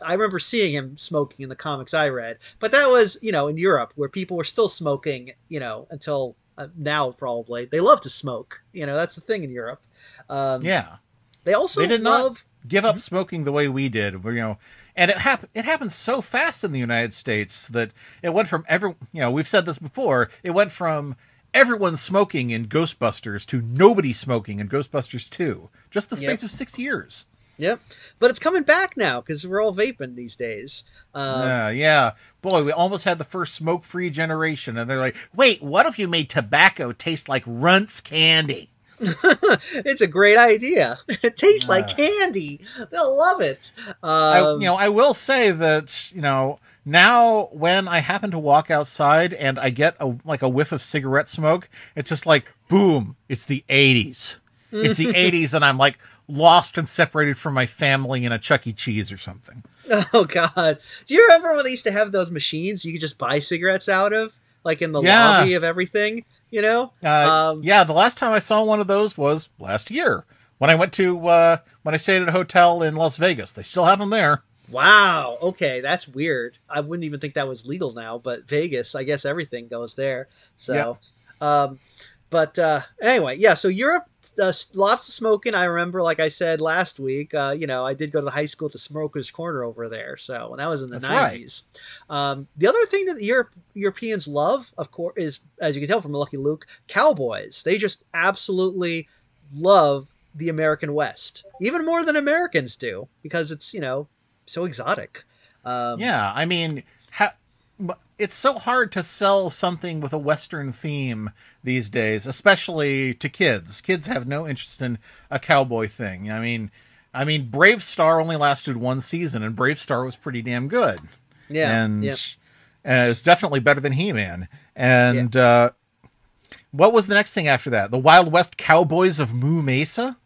I remember seeing him smoking in the comics I read, but that was you know in Europe where people were still smoking, you know, until uh, now probably they love to smoke. You know, that's the thing in Europe. Um, Yeah. They also They did not give up smoking the way we did. You know, and it hap- it happened so fast in the United States that it went from every. You know, we've said this before. It went from everyone smoking in Ghostbusters to nobody smoking in Ghostbusters Two. Just the space Yep. of six years. Yep, but it's coming back now because we're all vaping these days. Um, yeah, yeah. Boy, we almost had the first smoke-free generation, and they're like, "Wait, what if you made tobacco taste like Runts candy?" [laughs] it's a great idea. [laughs] It tastes like candy. They'll love it. I, Um, you know, I will say that you know now when I happen to walk outside and I get a like a whiff of cigarette smoke, it's just like boom, it's the '80s. It's the [laughs] '80s, and I'm like lost and separated from my family in a Chuck E. Cheese or something. oh God, do you remember when they used to have those machines you could just buy cigarettes out of, like in the Yeah. lobby of everything? You know? Uh, um, yeah, the last time I saw one of those was last year when I went to uh, when I stayed at a hotel in Las Vegas. They still have them there. Wow. Okay, that's weird. I wouldn't even think that was legal now, but Vegas, I guess everything goes there. So, um, but uh, anyway, yeah. So Europe, uh, lots of smoking. I remember, like I said last week, uh, you know, I did go to the high school at the Smokers Corner over there. So, and that was in the That's right. nineties. Um, the other thing that the Europe, Europeans love, of course, is as you can tell from Lucky Luke, cowboys. They just absolutely love the American West, even more than Americans do, because it's you know so exotic. Um, Yeah, I mean, it's so hard to sell something with a Western theme these days, especially to kids. Kids have no interest in a cowboy thing. I mean, I mean, BraveStarr only lasted one season, and BraveStarr was pretty damn good. yeah, and yeah. uh, it's definitely better than He Man. And uh, what was the next thing after that? The Wild West Cowboys of Moo Mesa.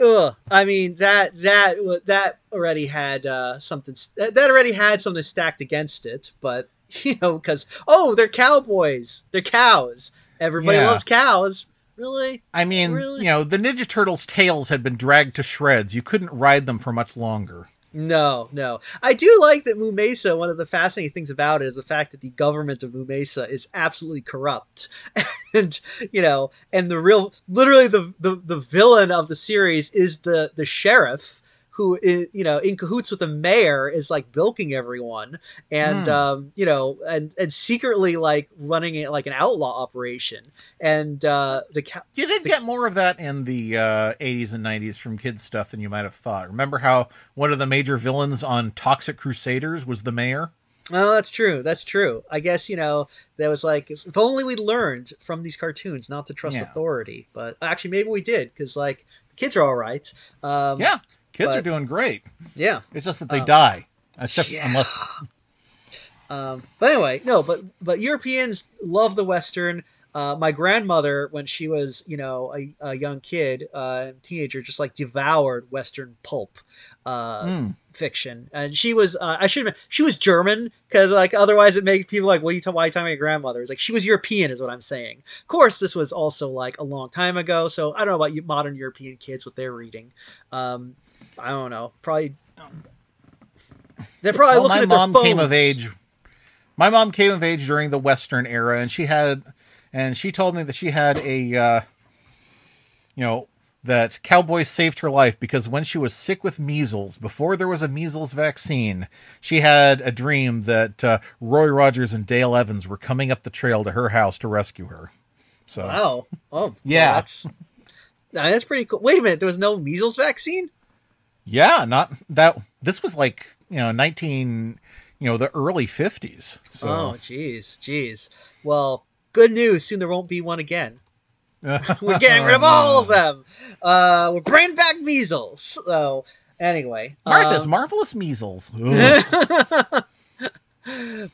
Ugh. I mean that that that already had uh, something that already had something stacked against it, but [laughs] you know because oh they're cowboys, they're cows. Everybody Yeah. loves cows. Really? I mean, Really? you know, the Ninja Turtles' tails had been dragged to shreds. You couldn't ride them for much longer. No, no. I do like that Moo Mesa. One of the fascinating things about it is the fact that the government of Moo Mesa is absolutely corrupt, [laughs] and you know, and the real, literally the the, the villain of the series is the the sheriff who is you know in cahoots with the mayor is like bilking everyone and Hmm. um you know and and secretly like running it like an outlaw operation and uh the ca- You did get more of that in the uh, 80s and 90s from kids stuff than you might have thought. Remember how one of the major villains on Toxic Crusaders was the mayor? Oh, that's true. That's true. I guess you know that was like if, if only we learned from these cartoons not to trust Yeah. authority. But actually, maybe we did because like the kids are all right. Um, Yeah, kids are doing great. yeah. It's just that they Um, die. Except yeah. unless Um, but anyway, no. But but Europeans love the Western. Uh, my grandmother, when she was you know a, a young kid, uh, teenager, just like devoured Western pulp. Uh, Hmm. fiction, and she was uh, I should have she was German because like otherwise it makes people like what are you ta- why are you talking about your grandmother? It's like she was European is what I'm saying. Of course, this was also like a long time ago, so I don't know about you modern European kids what they're reading. Um, I don't know, probably [laughs] they're probably well, looking my at their mom came of age. My mom came of age during the Western era, and she had, and she told me that she had a, uh, you know, that cowboys saved her life because when she was sick with measles, before there was a measles vaccine, she had a dream that uh, Roy Rogers and Dale Evans were coming up the trail to her house to rescue her. So Wow. Oh, well, Yeah. that's that's pretty cool. Wait a minute, there was no measles vaccine? Yeah, not that. This was like you know nineteen, you know, the early fifties. So Oh, jeez, jeez. Well, good news. Soon there won't be one again. [laughs] We're getting rid of all of them. Uh, we're bringing back measles. So, Anyway, Martha's um, marvelous measles. [laughs]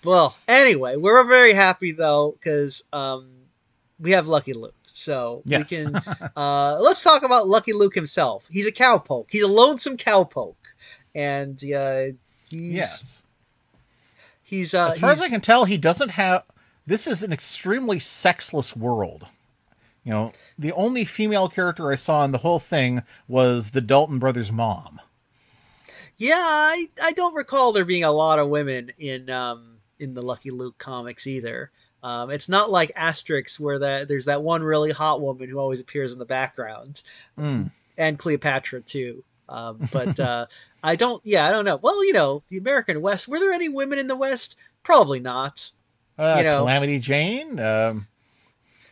Well, anyway, we're very happy though because um, we have Lucky Luke. So Yes. we can [laughs] uh, let's talk about Lucky Luke himself. He's a cowpoke. He's a lonesome cowpoke, and uh, he's yes. he's uh, As far as I can tell, he doesn't have. This is an extremely sexless world. You know, the only female character I saw in the whole thing was the Dalton brothers' mom. Yeah, I, I don't recall there being a lot of women in um in the Lucky Luke comics either. Um, it's not like Asterix where that there's that one really hot woman who always appears in the background, Mm. and Cleopatra too. Um, but [laughs] uh, I don't. Yeah, I don't know. Well, you know, the American West. Were there any women in the West? Probably not. Uh, You know. Calamity Jane, um,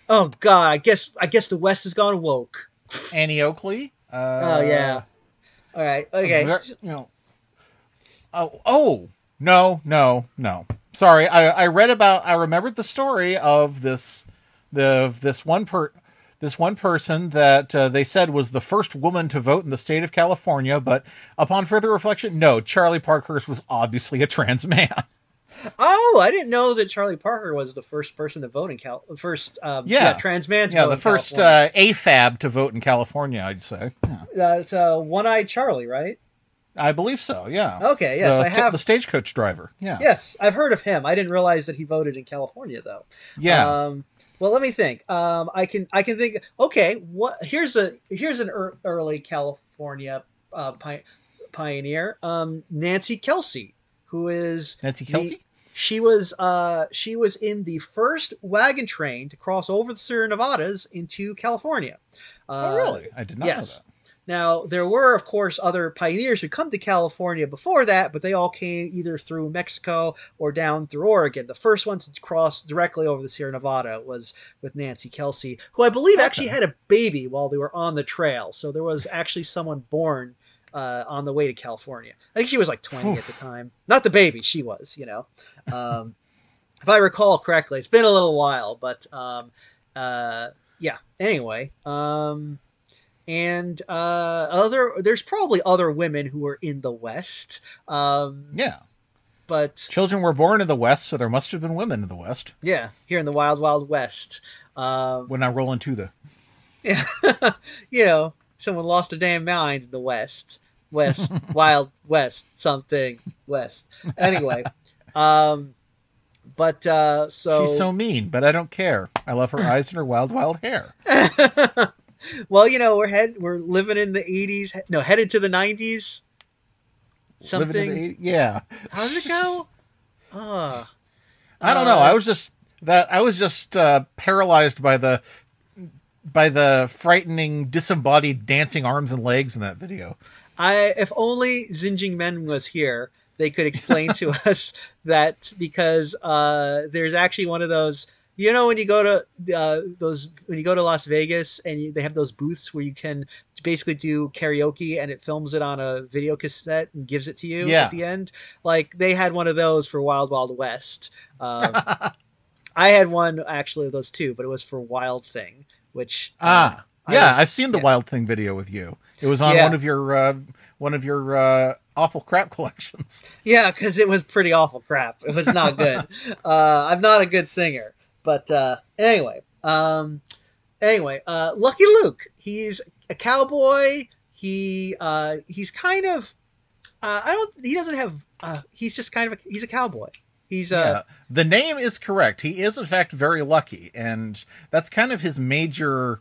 Oh God, I guess I guess the West has gone woke. Annie Oakley. Uh, Oh yeah. All right. Okay. ver- you know. Oh, oh no, no, no. Sorry, I, I read about. I remembered the story of this, the this one per, this one person that uh, they said was the first woman to vote in the state of California. But upon further reflection, no, Charlie Parkhurst was obviously a trans [laughs] man. Oh, I didn't know that Charlie Parker was the first person to vote in Cal. The first, um, Yeah. trans man to yeah, vote the first uh, AFAB to vote in California. I'd say. Yeah. That's uh, one-eyed Charlie, right? I believe so. Yeah. Okay, yes, the, I have. the stagecoach driver. Yeah. Yes, I've heard of him. I didn't realize that he voted in California, though. Yeah. Um, well, let me think. Um, I can I can think. Okay, what? Here's a here's an ear early California uh, pi- pioneer, um, Nancy Kelsey, who is Nancy the- Kelsey. she was uh, she was in the first wagon train to cross over the Sierra Nevadas into California. Uh, oh, really? I did not yes. know that. Now, there were, of course, other pioneers who come to California before that, but they all came either through Mexico or down through Oregon. The first one to cross directly over the Sierra Nevada was with Nancy Kelsey, who I believe actually had a baby while they were on the trail. So there was actually someone born uh, on the way to California. I think she was like 20 at the time. Not the baby, she was, you know. Um, if I recall correctly, it's been a little while, but um, uh, yeah. Anyway, um, and uh, other there's probably other women who are in the West, um, Yeah. but Children were born in the West, so there must have been women in the West. yeah, here in the Wild Wild West, um, When I roll into the. yeah, [laughs] you know, someone lost their damn mind in the West, West, [laughs] Wild West, something West. Anyway, [laughs] um, but uh, so She's so mean, but I don't care. I love her eyes and her wild, wild hair. Well, you know, we're head we're living in the '80s, no, headed to the '90s. Something. in the- yeah. How did it go? [laughs] Ah. I don't know. Uh, I was just that I was just uh, paralyzed by the by the frightening disembodied dancing arms and legs in that video. I if only Xinjing Men was here, they could explain to [laughs] us that because uh, there's actually one of those. You know when you go to uh, those when you go to Las Vegas and you, they have those booths where you can basically do karaoke and it films it on a video cassette and gives it to you Yeah. at the end. Like they had one of those for Wild Wild West. Um, [laughs] I had one actually of those too, but it was for Wild Thing, which um, Ah, I yeah, was- I've seen the yeah. Wild Thing video with you. It was on Yeah. one of your uh, one of your uh, awful crap [laughs] collections. Yeah, because it was pretty awful crap. It was not good. [laughs] uh, I'm not a good singer, but uh, anyway, um, anyway, uh, Lucky Luke. He's a cowboy. He uh, he's kind of. Uh, I don't. He doesn't have. Uh, he's just kind of. A, he's a cowboy. He's uh, yeah, the name is correct. He is in fact very lucky, and that's kind of his major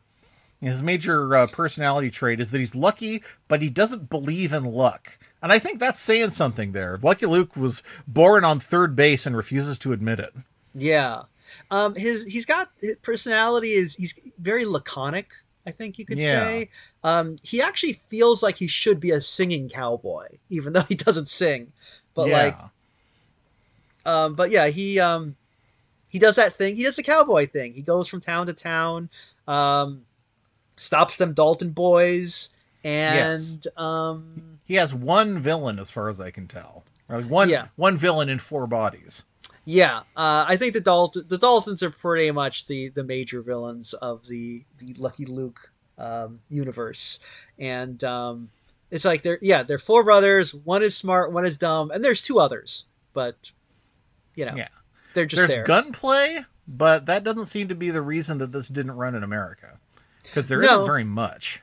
his major uh, personality trait is that he's lucky, but he doesn't believe in luck. And I think that's saying something there. Lucky Luke was born on third base and refuses to admit it. Yeah. Um, his he's got his personality is he's very laconic. I think you could Yeah. say. Um, he actually feels like he should be a singing cowboy, even though he doesn't sing. But yeah. like, um, but yeah, he um, he does that thing. He does the cowboy thing. He goes from town to town, um, stops them Dalton boys, and um, he has one villain as far as I can tell. Or one Yeah. one villain in four bodies. Yeah, uh, I think the Dalton the Daltons are pretty much the the major villains of the the Lucky Luke um, universe, and um, It's like they're yeah, they're four brothers. One is smart, one is dumb, and there's two others, but you know, Yeah. they're just There's there. gunplay, but that doesn't seem to be the reason that this didn't run in America. Because there No. not very much.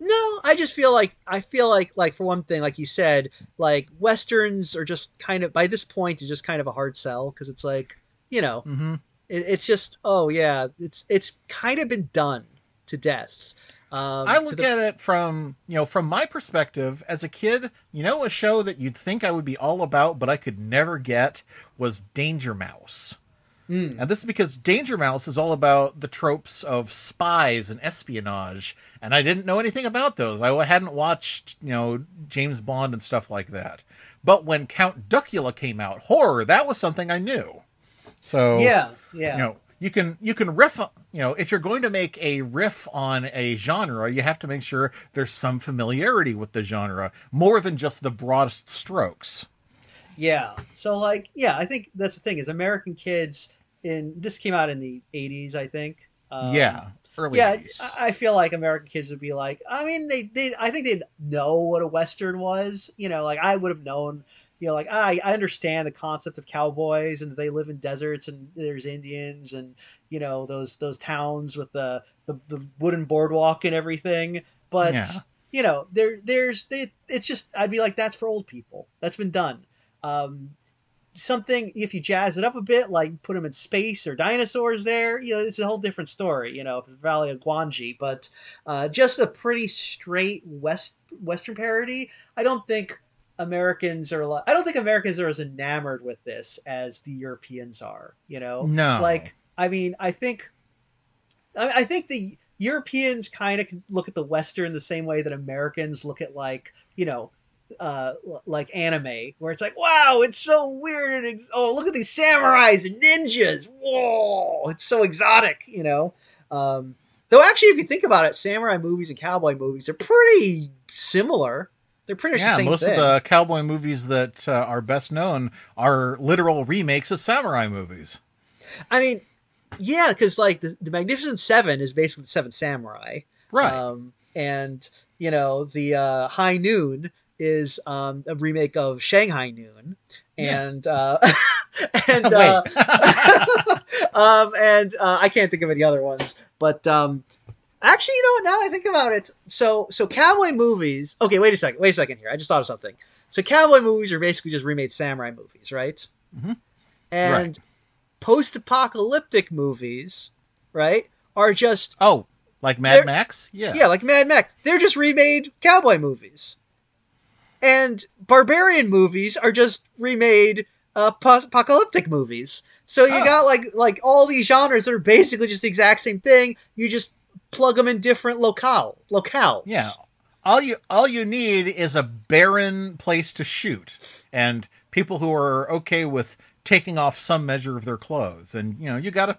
No, I just feel like I feel like like for one thing, like you said, like westerns are just kind of by this point it's just kind of a hard sell because it's like you know hmm it, it's just oh yeah it's it's kind of been done to death. Um, I look the- at it from you know from my perspective as a kid. You know, a show that you'd think I would be all about, but I could never get was Danger Mouse. Hmm. And this is because Danger Mouse is all about the tropes of spies and espionage, and I didn't know anything about those. I hadn't watched, you know, James Bond and stuff like that. But when Count Duckula came out, horror, that was something I knew. So yeah yeah you know you can you can riff you know if you're going to make a riff on a genre you have to make sure there's some familiarity with the genre more than just the broadest strokes Yeah. So like, yeah, I think that's the thing is American kids in this came out in the 80s, I think. Um, yeah early Yeah, 80s. I feel like American kids would be like, I mean, they, they, I think they'd know what a Western was. You know, like I would have known, you know, like I, I understand the concept of cowboys and they live in deserts and there's Indians and, you know, those, those towns with the, the, the wooden boardwalk and everything. But, Yeah. you know, there, there's, they, it's just, I'd be like, that's for old people. That's been done. Um, something if you jazz it up a bit, like put them in space or dinosaurs there, you know, it's a whole different story. You know, if it's Valley of Gwangi, but uh, just a pretty straight west western parody. I don't think Americans are. I don't think Americans are as enamored with this as the Europeans are. You know, No. like I mean, I think, I, I think the Europeans kind of look at the Western the same way that Americans look at like you know uh like anime where it's like wow it's so weird and ex- oh look at these samurais and ninjas. Whoa it's so exotic you know? Um though actually if you think about it samurai movies and cowboy movies are pretty similar. They're pretty much the yeah same most thing. of the cowboy movies that uh, are best known are literal remakes of samurai movies. I mean yeah because like the, the magnificent seven is basically the seven samurai. Right. Um, and you know the uh, High Noon is um, a remake of Shanghai Noon, Yeah. and uh, [laughs] and [laughs] uh, [laughs] um, and uh, I can't think of any other ones. But um, actually, you know what? Now I think about it, so so cowboy movies. Okay, wait a second. Wait a second here. I just thought of something. So cowboy movies are basically just remade samurai movies, right? Mhm. And Right. post-apocalyptic movies, right, are just oh like mad max yeah yeah, like Mad Max. They're just remade cowboy movies. And barbarian movies are just remade uh, apocalyptic movies. So you Oh. got like like all these genres that are basically just the exact same thing. You just plug them in different locale locales. Yeah. All you all you need is a barren place to shoot and people who are okay with taking off some measure of their clothes and you know you got a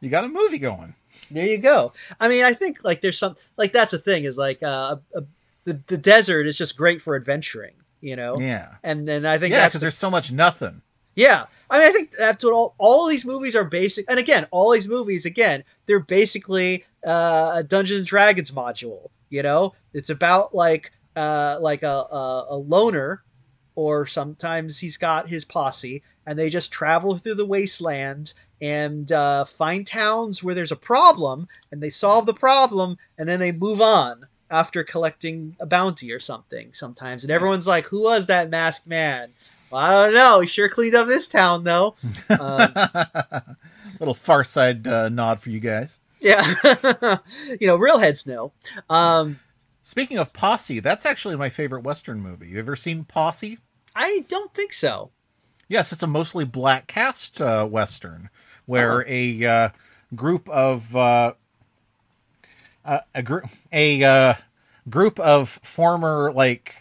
you got a movie going. There you go. I mean, I think like there's some like that's the thing is like uh, a, the the desert is just great for adventuring, you know. Yeah. And and I think Yeah, that's cuz the there's so much nothing. Yeah, I mean, I think that's what all all of these movies are basic. And again, all these movies, again, they're basically uh, a Dungeons and Dragons module. You know, it's about like uh, like a, a a loner, or sometimes he's got his posse, and they just travel through the wasteland and uh, find towns where there's a problem, and they solve the problem, and then they move on after collecting a bounty or something. Sometimes, and everyone's like, "Who was that masked man?" Well, I don't know. He sure cleaned up this town, though. [laughs] Um, Little far side uh, nod for you guys. yeah, [laughs] you know, real heads know. Um, Speaking of Posse, that's actually my favorite western movie. You ever seen Posse? I don't think so. Yes, it's a mostly black cast uh, western where a uh, group of uh, a group a uh, group of former like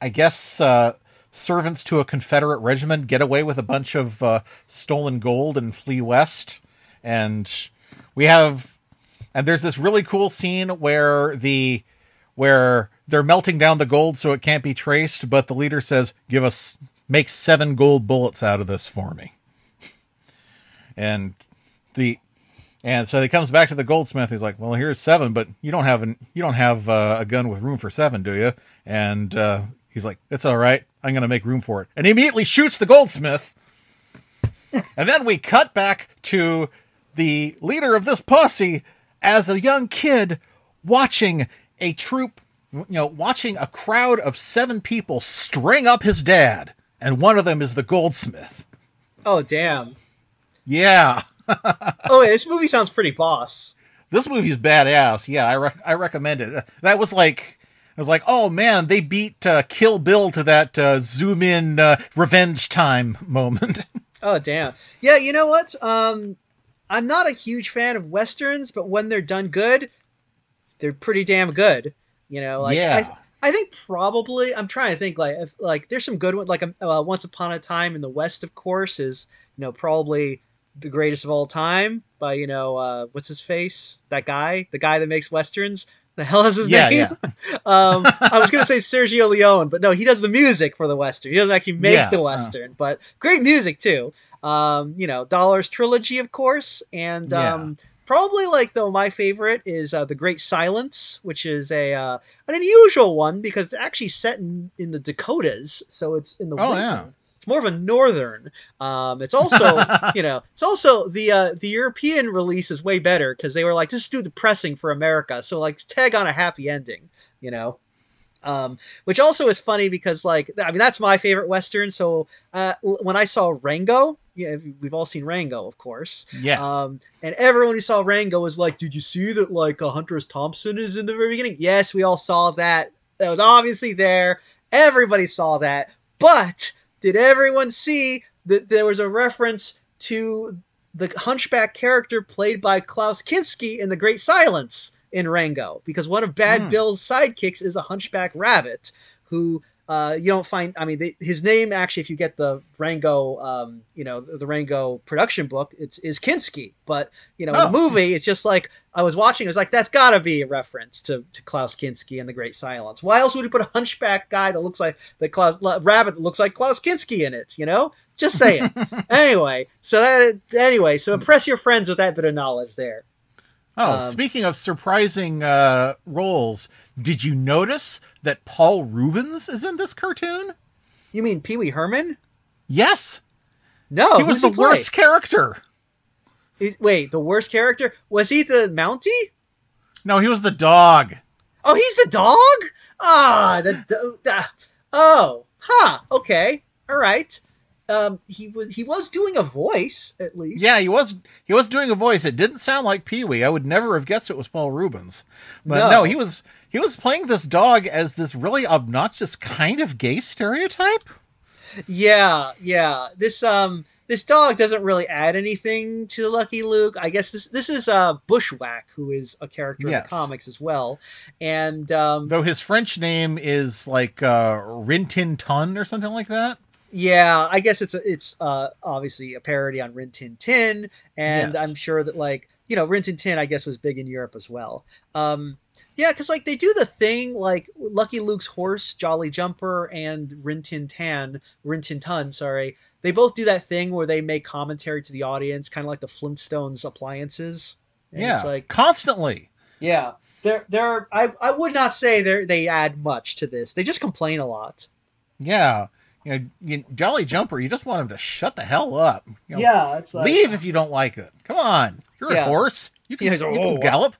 I guess uh, servants to a Confederate regiment get away with a bunch of uh, stolen gold and flee west, and we have and there's this really cool scene where the where they're melting down the gold so it can't be traced, but the leader says, "Give us make seven gold bullets out of this for me." And the and so he comes back to the goldsmith. He's like, "Well, here's seven, but you don't have an you don't have uh, a gun with room for seven, do you?" And uh, he's like, "It's all right. I'm going to make room for it." And he immediately shoots the goldsmith. [laughs] and then we cut back to the leader of this posse as a young kid watching a troop, you know, watching a crowd of seven people string up his dad, and one of them is the goldsmith. Oh damn. Yeah. [laughs] Oh, this movie sounds pretty boss. this movie's badass. Yeah, I re- I recommend it. That was like I was like, oh man, they beat uh, Kill Bill to that uh, zoom in uh, revenge time moment. [laughs] Oh damn. Yeah, you know what? Um I'm not a huge fan of westerns, but when they're done good, they're pretty damn good. You know, like Yeah. I, I think probably I'm trying to think like if, like there's some good ones like uh, Once Upon a Time in the West, of course, is you know probably the greatest of all time by you know uh, what's his face that guy the guy that makes westerns. The hell is his Yeah, name? [laughs] um, I was gonna say Sergio Leone, but no, he does the music for the western. He doesn't actually make Yeah, the uh. western, but great music too. Um, you know, Dollars trilogy, of course, and Yeah. um, probably like though my favorite is uh, the Great Silence, which is a uh, an unusual one because it's actually set in, in the Dakotas, so it's in the Oh, winter. It's more of a northern. Um, it's also, [laughs] you know, it's also the uh, the European release is way better because they were like, this is too depressing for America, so like tag on a happy ending, you know. Um, which also is funny because like I mean that's my favorite western. So uh, l- when I saw Rango, yeah, we've all seen Rango, of course. yeah. Um, and everyone who saw Rango was like, "Did you see that? Like, uh, Hunter S. Thompson is in the very beginning." Yes, we all saw that. That was obviously there. Everybody saw that. But did everyone see that there was a reference to the Hunchback character played by Klaus Kinski in The Great Silence in Rango? Because one of Bad Hmm. Bill's sidekicks is a Hunchback rabbit who uh, you don't find. I mean, they, his name actually, if you get the Rango, um, you know, the, the Rango production book, it's is Kinski. But you know, in Oh. the movie, it's just like I was watching. It was like that's got to be a reference to, to Klaus Kinski and the Great Silence. Why else would he put a hunchback guy that looks like the Klaus la- rabbit that looks like Klaus Kinski in it? You know, just saying. [laughs] anyway, so that anyway, so impress your friends with that bit of knowledge there. Oh, um, speaking of surprising uh, roles, did you notice that Paul Reubens is in this cartoon? You mean Pee Wee Herman? Yes, No, he was the Oh, play? worst character. It- wait, the worst character was he the Mountie? No, he was the dog. Oh, he's the dog. Ah, the, the, the oh, huh. Okay, all right. Um, he was he was doing a voice at least. Yeah, he was he was doing a voice. It didn't sound like Pee Wee. I would never have guessed it was Paul Reubens. But No. no. he was he was playing this dog as this really obnoxious kind of gay stereotype. yeah, yeah. This um this dog doesn't really add anything to Lucky Luke. I guess this this is uh Bushwhack, who is a character in the comics as well, and um, Though his French name is like uh Rintin Ton or something like that. Yeah, I guess it's a, it's uh, obviously a parody on Rin Tin Tin, and Yes. I'm sure that like you know Rin Tin Tin, I guess was big in Europe as well. Um, yeah, because like they do the thing like Lucky Luke's horse, Jolly Jumper, and Rin Tin Tan, Rin Tin Tun, sorry, they both do that thing where they make commentary to the audience, kind of like the Flintstones appliances. And yeah, it's like constantly. yeah, they're they're I I would not say they they add much to this. They just complain a lot. Yeah, you know, you, Jolly Jumper. You just want him to shut the hell up. You know, Yeah, it's like leave if you don't like it. Come on, you're Yeah. a horse. You can, Yeah, you so- can oh, gallop.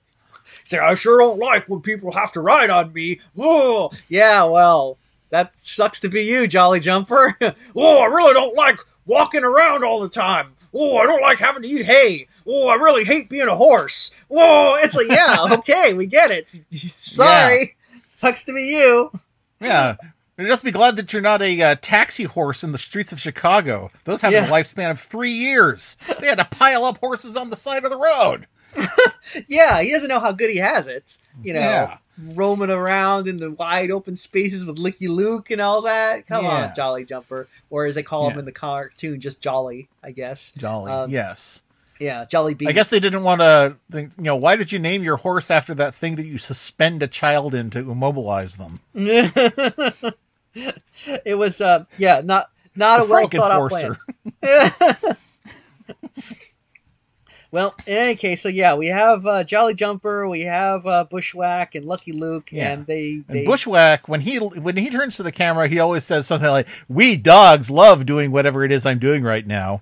say I sure don't like when people have to ride on me. Oh, yeah, well, that sucks to be you, Jolly Jumper. [laughs] oh, I really don't like walking around all the time. Oh, I don't like having to eat hay. Oh, I really hate being a horse. Oh, it's like, yeah, [laughs] okay, we get it. [laughs] Sorry, sucks to be you. Yeah. Just be glad that you're not a uh, taxi horse in the streets of Chicago. Those have Yeah. a lifespan of three years. They had to pile up horses on the side of the road. [laughs] Yeah, he doesn't know how good he has it. You know, Yeah. roaming around in the wide open spaces with Licky Luke and all that. Come Yeah. on, Jolly Jumper, or as they call him in the cartoon, just Jolly, I guess. Jolly, Um, yes. Yeah, Jolly Bee. I guess they didn't want to think, you know, why did you name your horse after that thing that you suspend a child in to immobilize them? [laughs] [laughs] it was, uh, yeah, not not The a well thought out plan. [laughs] Well, in any case, so yeah, we have uh, Jolly Jumper, we have uh, Bushwhack and Lucky Luke, Yeah. and they, And they Bushwhack, when he when he turns to the camera, he always says something like, "We dogs love doing whatever it is I'm doing right now."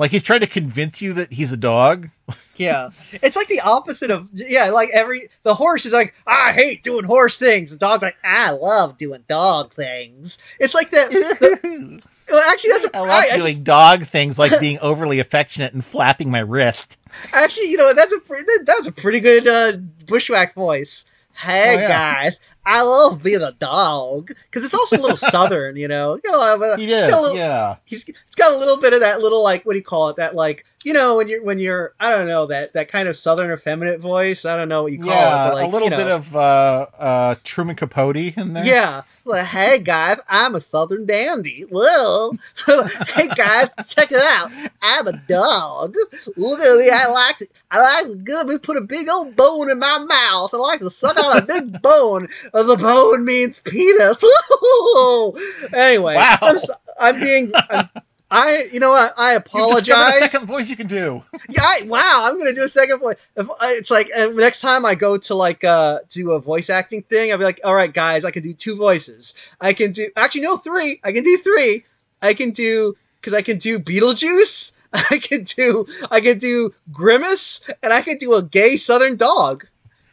Like he's trying to convince you that he's a dog. yeah, it's like the opposite of yeah, like every the horse is like I hate doing horse things, the dog's like I love doing dog things. It's like that. the- [laughs] well, actually, that's a, I love I- I doing just- dog things like [laughs] being overly affectionate and flapping my wrist. Actually, you know that's a that's a pretty good uh, bushwhack voice. Hey Oh, yeah. guys, I love being a dog because it's also a little [laughs] southern, you know. You know, He is, little- yeah. He's it's got a little bit of that little like what do you call it? That like you know when you're when you're I don't know that that kind of southern effeminate voice. I don't know what you call it, Yeah, but like a little you know. bit of uh, uh, Truman Capote in there. Yeah. Like, hey guys, I'm a southern dandy. Well, [laughs] hey guys, check it out. I'm a dog. Look at me. I like I like to good. Me put a big old bone in my mouth. I like to suck on a big bone. Uh, the bone means penis. [laughs] anyway, Wow. I'm, I'm being. I'm, I, you know what? I You've apologize. a second voice you can do. [laughs] Yeah, I, wow, I'm gonna do a second voice. If I, it's like uh, next time I go to like uh do a voice acting thing, I'll be like, all right, guys, I can do two voices. I can do actually no three. I can do three. I can do because I can do Beetlejuice. [laughs] I can do I can do Grimace, and I can do a gay Southern dog.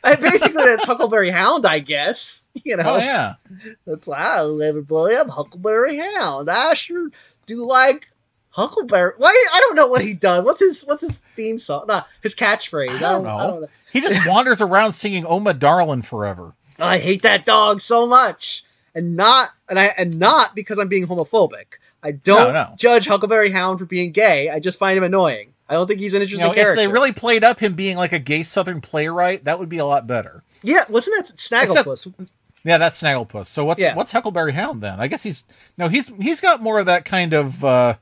I basically that's Huckleberry Hound, I guess. You know, Oh yeah. that's wow, everybody. I'm Huckleberry Hound. I sure do like Huckleberry. Why? I don't know what he does. What's his What's his theme song? Nah, his catchphrase. I don't I know. don't know. He just wanders around singing "Oh my darling" forever. I hate that dog so much, and not and I and not because I'm being homophobic. I don't No, no. judge Huckleberry Hound for being gay. I just find him annoying. I don't think he's an You interesting know, if they really played up him being like a gay Southern playwright, that would be a lot better. yeah, wasn't that Snagglepuss? Yeah, that's Snagglepuss. So what's Yeah. what's Huckleberry Hound then? I guess he's no, he's he's got more of that kind of uh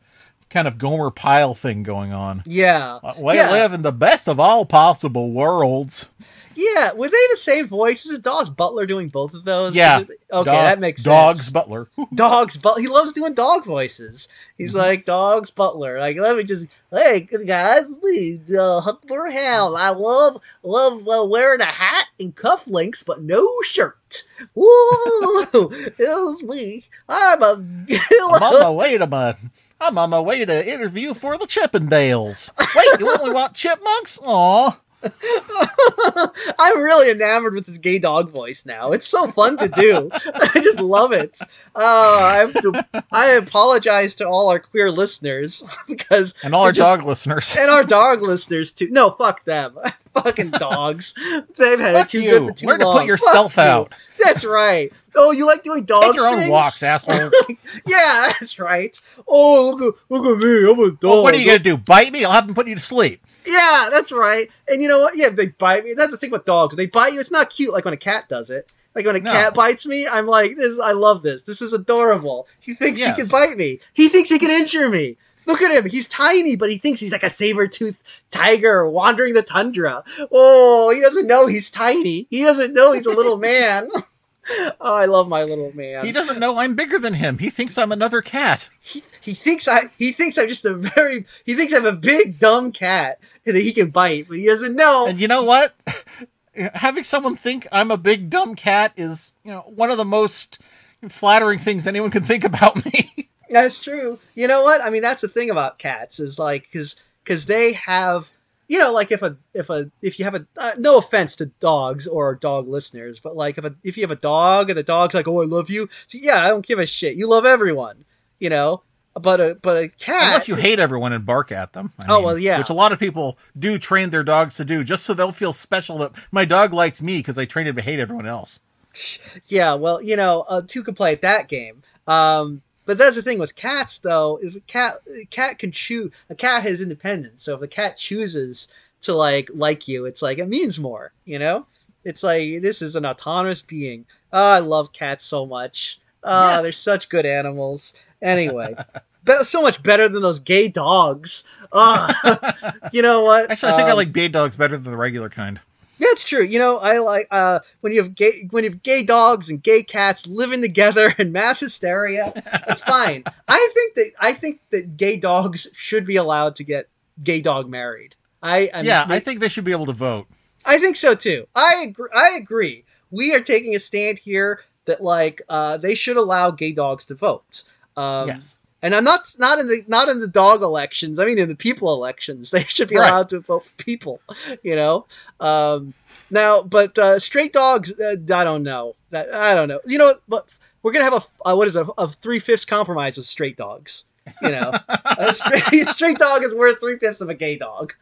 kind of Gomer Pyle thing going on. yeah, Uh, We yeah. live in the best of all possible worlds. Yeah. Were they the same voice? Is it Daws Butler doing both of those? Yeah. Okay, Dogs- that makes sense. Dogs. Butler. [laughs] dogs but he loves doing dog voices he's Mm-hmm. like dogs butler like let me just hey good guys uh, huckleberry hound i love love uh, wearing a hat and cufflinks but no shirt woo it was me i'm a I'm on my way to my I'm on my way to interview for the Chippendales. Wait, you only want chipmunks? Aw. [laughs] i'm really enamored with this gay dog voice now it's so fun to do [laughs] i just love it uh, I, have to, I apologize to all our queer listeners [laughs] because And all our just- dog listeners. and our dog listeners too. No, fuck them. Fucking dogs. They've had Fuck it too you. good for too Learn to put yourself Fuck you. out. That's right. Oh, you like doing dog Take your own walks, assholes. Yeah, that's right. Oh, look at look at me. I'm a dog. Well, what are you gonna do? Bite me? I'll have them put you to sleep. Yeah, that's right. And you know what? Yeah, if they bite me. That's the thing with dogs. They bite you, it's not cute like when a cat does it. Like when a No. cat bites me, I'm like, this. I love this. This is adorable. He thinks Yes. he can bite me. He thinks he can injure me. Look at him. He's tiny, but he thinks he's like a saber-toothed tiger wandering the tundra. Oh, he doesn't know he's tiny. He doesn't know he's a little man. [laughs] oh, I love my little man. He doesn't know I'm bigger than him. He thinks I'm another cat. he, he thinks I he thinks I'm just a very he thinks I'm a big dumb cat that he can bite, but he doesn't know. And you know what? [laughs] Having someone think I'm a big dumb cat is, you know, one of the most flattering things anyone can think about me. [laughs] That's true. You know what? I mean, that's the thing about cats is like because because they have you know like if a if a if you have a uh, no offense to dogs or dog listeners, but like if a if you have a dog and the dog's like oh I love you, so yeah I don't give a shit. You love everyone, you know. But a but a cat Unless you hate everyone and bark at them. I Oh, well, yeah. Which a lot of people do train their dogs to do, just so they'll feel special that my dog likes me because I trained him to hate everyone else. Yeah, well, you know, uh, two can play at that game. Um, but that's the thing with cats, though. If a cat, a cat can choose. A cat has independence, so if a cat chooses to like like you, it's like it means more. You know, it's like this is an autonomous being. Oh, I love cats so much. Oh, Yes. they're such good animals. Anyway, but so much better than those gay dogs. Oh, [laughs] you know what? Actually, I think I Um, like gay dogs better than the regular kind. that's true. You know, I like uh, when you have gay when you have gay dogs and gay cats living together [laughs] in mass hysteria. It's [laughs] fine. I think that I think that gay dogs should be allowed to get gay dog married. I I'm, yeah, I think they should be able to vote. I think so too. I agree. I agree. We are taking a stand here that like uh, they should allow gay dogs to vote. Um, yes. And I'm not not in the not in the dog elections. I mean, in the people elections, [laughs] they should be Right. allowed to vote for people. You know. Um, now, but uh, straight dogs, uh, I don't know. That I don't know. You know, what? but we're gonna have a uh, what is it, a three fifths compromise with straight dogs. You know, [laughs] a straight, [laughs] straight dog is worth three fifths of a gay dog.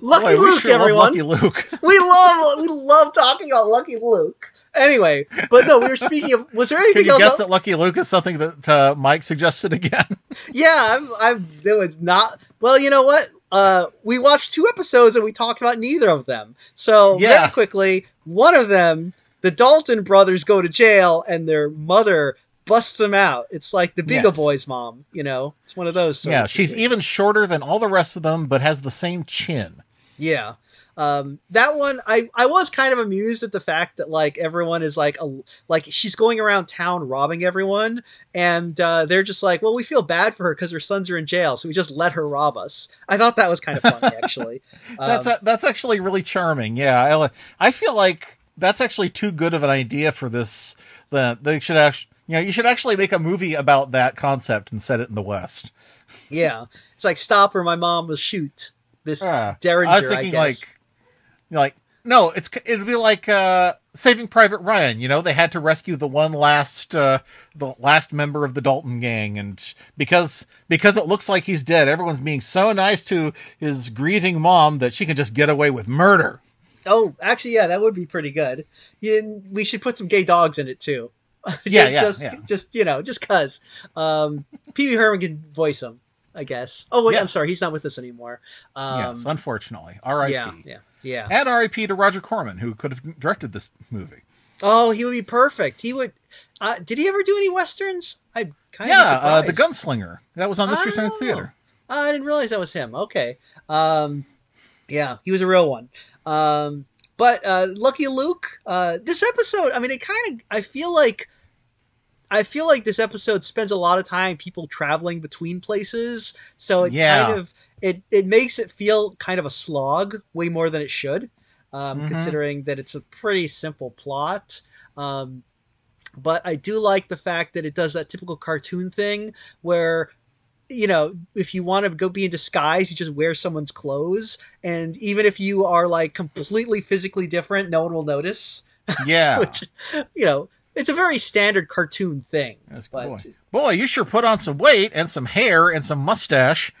Lucky Boy, Luke, sure everyone Lucky Luke. we love we love talking about Lucky Luke. Anyway, but no, we were speaking of. Was there Can anything you else? guess that Lucky Luke is something that uh, Mike suggested again? [laughs] Yeah, I'm. I'm. There was not. Well, you know what? Uh, we watched two episodes and we talked about neither of them. So Yeah. very quickly, one of them, the Dalton brothers go to jail and their mother busts them out. It's like the Beagle Yes. Boys' mom. You know, it's one of those. yeah, of she's even shorter than all the rest of them, but has the same chin. Yeah. Um, that one, I, I was kind of amused at the fact that like everyone is like a, like she's going around town robbing everyone, and uh, they're just like, well, we feel bad for her because her sons are in jail, so we just let her rob us. I thought that was kind of funny, actually. [laughs] That's Um, a, that's actually really charming. Yeah, I, I feel like that's actually too good of an idea for this. That they should actually, you know, you should actually make a movie about that concept and set it in the West. yeah, it's like stop or my mom will shoot this Ah, Derringer. I was thinking guess. like, like no, it's it'd be like uh, Saving Private Ryan. You know, they had to rescue the one last uh, the last member of the Dalton gang, and because because it looks like he's dead, everyone's being so nice to his grieving mom that she can just get away with murder. Oh, actually, yeah, that would be pretty good. We should put some gay dogs in it too. [laughs] Yeah, yeah, just, yeah. just you know, just cause. Um, Pee Wee Herman can voice him, I guess. Oh wait, Yeah. I'm sorry, he's not with us anymore. Um, yes, unfortunately. R.I.P. yeah, yeah, yeah. And R.I.P. to Roger Corman, who could have directed this movie. Oh, he would be perfect. He would. Uh, did he ever do any westerns? I'm kind yeah, of uh, surprised. the Gunslinger. That was on Mystery Science Oh. Theater. I didn't realize that was him. Okay. Um, yeah, he was a real one. Um, but uh, Lucky Luke, uh, this episode, I mean, it kind of, I feel like, I feel like this episode spends a lot of time people traveling between places, so it Yeah. kind of it it makes it feel kind of a slog way more than it should, um, Mhm. considering that it's a pretty simple plot. Um, but I do like the fact that it does that typical cartoon thing where you know, if you want to go be in disguise, you just wear someone's clothes, and even if you are like completely physically different, no one will notice. [laughs] Yeah. Which, you know, it's a very standard cartoon thing. That's but boy. boy, you sure put on some weight and some hair and some mustache.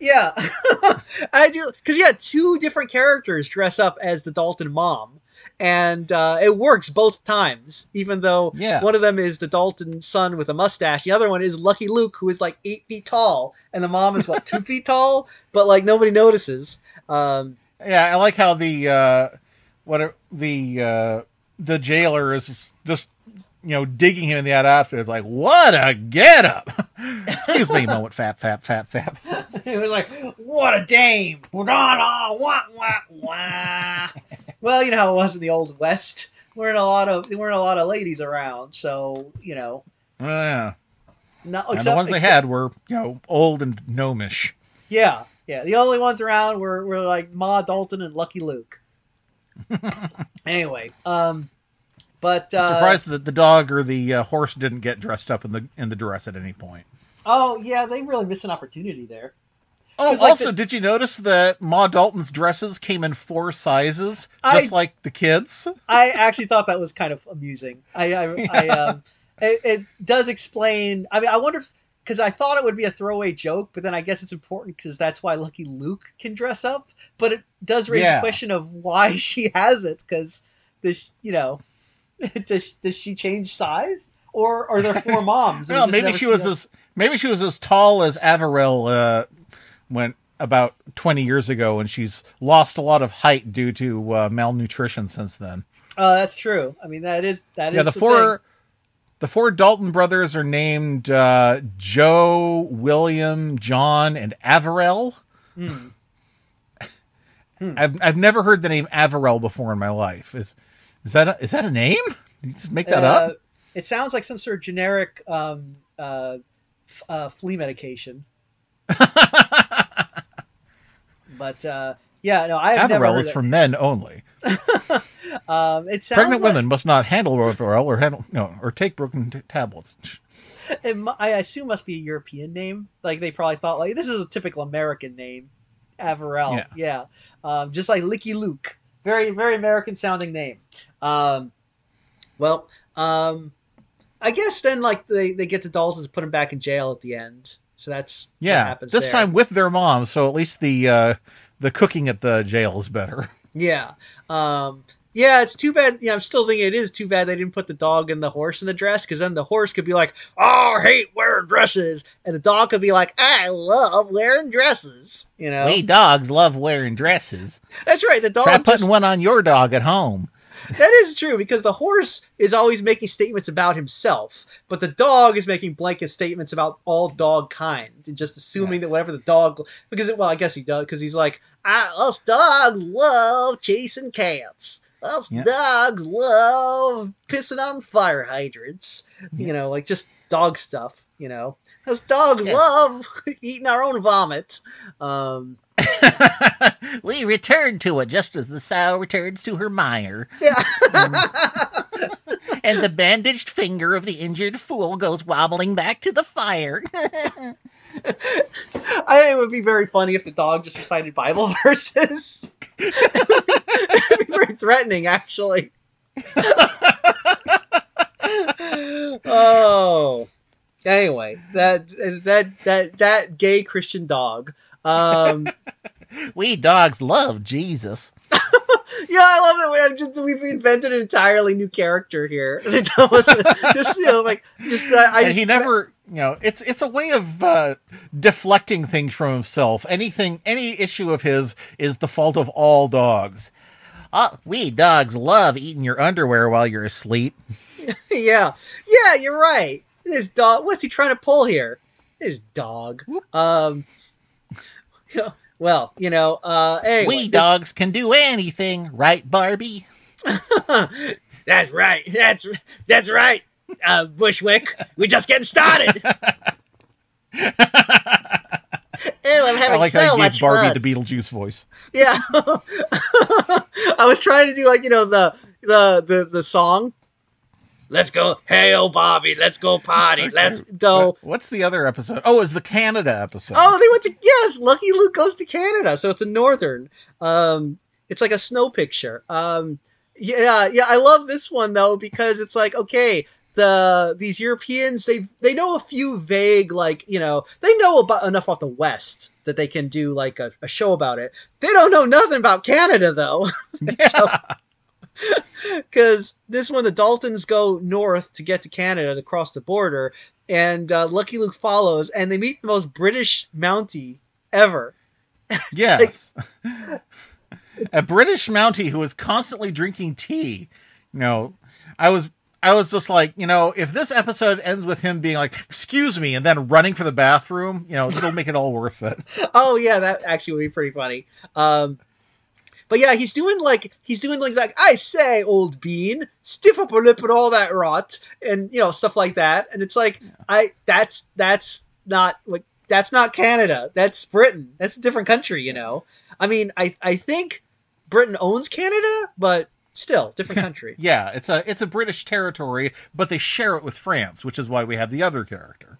yeah, [laughs] I do because yeah, two different characters dress up as the Dalton mom, and uh, it works both times. Even though Yeah. one of them is the Dalton son with a mustache, the other one is Lucky Luke, who is like eight feet tall, and the mom is what two feet tall, but like nobody notices. Um, Yeah, I like how the uh what are- the uh the jailer is just you know digging him in that outfit. It's like what a get up. [laughs] Excuse me, moment fap fap fap fap. [laughs] it was like, what a dame! Wah, wah, wah, wah. well, you know how it was in the old west. Weren't a lot of there weren't a lot of ladies around, so you know. Oh, yeah. No, And except, the ones they had were, you know, old and gnomish. Yeah, yeah. The only ones around were, were like Ma Dalton and Lucky Luke. Anyway, um, but uh, Surprised that the dog or the uh, horse didn't get dressed up in the in the dress at any point. oh yeah, they really missed an opportunity there. Oh, like also, the- did you notice that Ma Dalton's dresses came in four sizes, I- just like the kids? I actually thought that was kind of amusing. I, I, I [laughs] um, it, it does explain. I mean, I wonder if because I thought it would be a throwaway joke, but then I guess it's important because that's why Lucky Luke can dress up. But it does raise Yeah. the question of why [laughs] she has it because does you know [laughs] does does she change size or are there four [laughs] moms? Well, maybe she was as maybe she was as tall as Averell uh, went about twenty years ago, and she's lost a lot of height due to uh, malnutrition since then. Oh, that's true. I mean, that is that is yeah, the, the four thing. The four Dalton brothers are named uh, Joe, William, John, and Averell. Hmm. I've I've never heard the name Averell before in my life. Is is that a, is that a name? You just make that Uh, up? It sounds like some sort of generic um, uh, f- uh, flea medication. [laughs] But uh, yeah, no, I've never Averell heard is for men only. [laughs] Um, it sounds Pregnant like, women must not handle Averell or handle no or take broken t- tablets. It, I assume must be a European name. Like they probably thought like this is a typical American name, Averell. Yeah, Um, just like Licky Luke, very very American sounding name. Um, well, um, I guess then like they, they get the Daltons and put him back in jail at the end. So that's what Yeah, this there. time with their mom, so at least the uh, the cooking at the jail is better. [laughs] Yeah. Um, yeah, it's too bad. Yeah, I'm still thinking it is too bad they didn't put the dog and the horse in the dress because then the horse could be like, "Oh, I hate wearing dresses," and the dog could be like, "I love wearing dresses." You know, We dogs love wearing dresses. that's right. The dog. Try just- putting one on your dog at home. That is true because the horse is always making statements about himself, but the dog is making blanket statements about all dog kind and just assuming Yes. that whatever the dog because well, I guess he does because he's like, "Us dogs love chasing cats." Us Yeah. dogs love pissing on fire hydrants. You know, like just dog stuff. You know, us dogs Yes. love [laughs] eating our own vomit. Um, [laughs] we return to it just as the sow returns to her mire, yeah, [laughs] and the bandaged finger of the injured fool goes wobbling back to the fire. I think it would be very funny if the dog just recited Bible verses. It'd be very threatening, actually. oh, anyway, that that that that gay Christian dog. Um, [laughs] we dogs love Jesus. [laughs] yeah, I love that we have just we've invented an entirely new character here. [laughs] That just you know, like just uh, I and just, he never you know it's it's a way of uh, deflecting things from himself anything any issue of his is the fault of all dogs uh, we dogs love eating your underwear while you're asleep yeah, yeah, you're right. His dog. What's he trying to pull here? His dog. Um. [laughs] Well, you know. Uh. Anyway, we this- dogs can do anything right barbie [laughs] that's right. That's that's right. Uh, Bushwick. We're just getting started. [laughs] Ew, I'm having i like so how you much gave barbie fun. the beetlejuice voice Yeah. I was trying to do like you know the the the the song. Let's go, hey oh Bobby, let's go party, [laughs] let's go. what's the other episode oh it's the canada episode Oh, they went to yes. Lucky Luke goes to Canada, so it's a northern. Um, it's like a snow picture. Um, yeah, yeah. I love this one though because it's like okay, the these Europeans they they know a few vague like you know they know about enough about the West that they can do like a, a show about it. They don't know nothing about Canada though. [laughs] [laughs] yeah. [laughs] because this one the Daltons go north to get to Canada to cross the border, and uh, Lucky Luke follows, and they meet the most British Mountie ever. [laughs] Yes. [laughs] a British Mountie who is constantly drinking tea. You know, I was I was just like, you know, if this episode ends with him being like, "Excuse me," and then running for the bathroom, you know, it'll make it all worth it. Oh yeah, that actually would be pretty funny. Um, but yeah, he's doing like he's doing like like I say, old bean, stiff upper lip and all that rot, and you know stuff like that. And it's like I that's that's not like that's not Canada. That's Britain. That's a different country. You know. I mean, I I think Britain owns Canada, but still different [laughs] country. Yeah, it's a it's a British territory, but they share it with France, which is why we have the other character.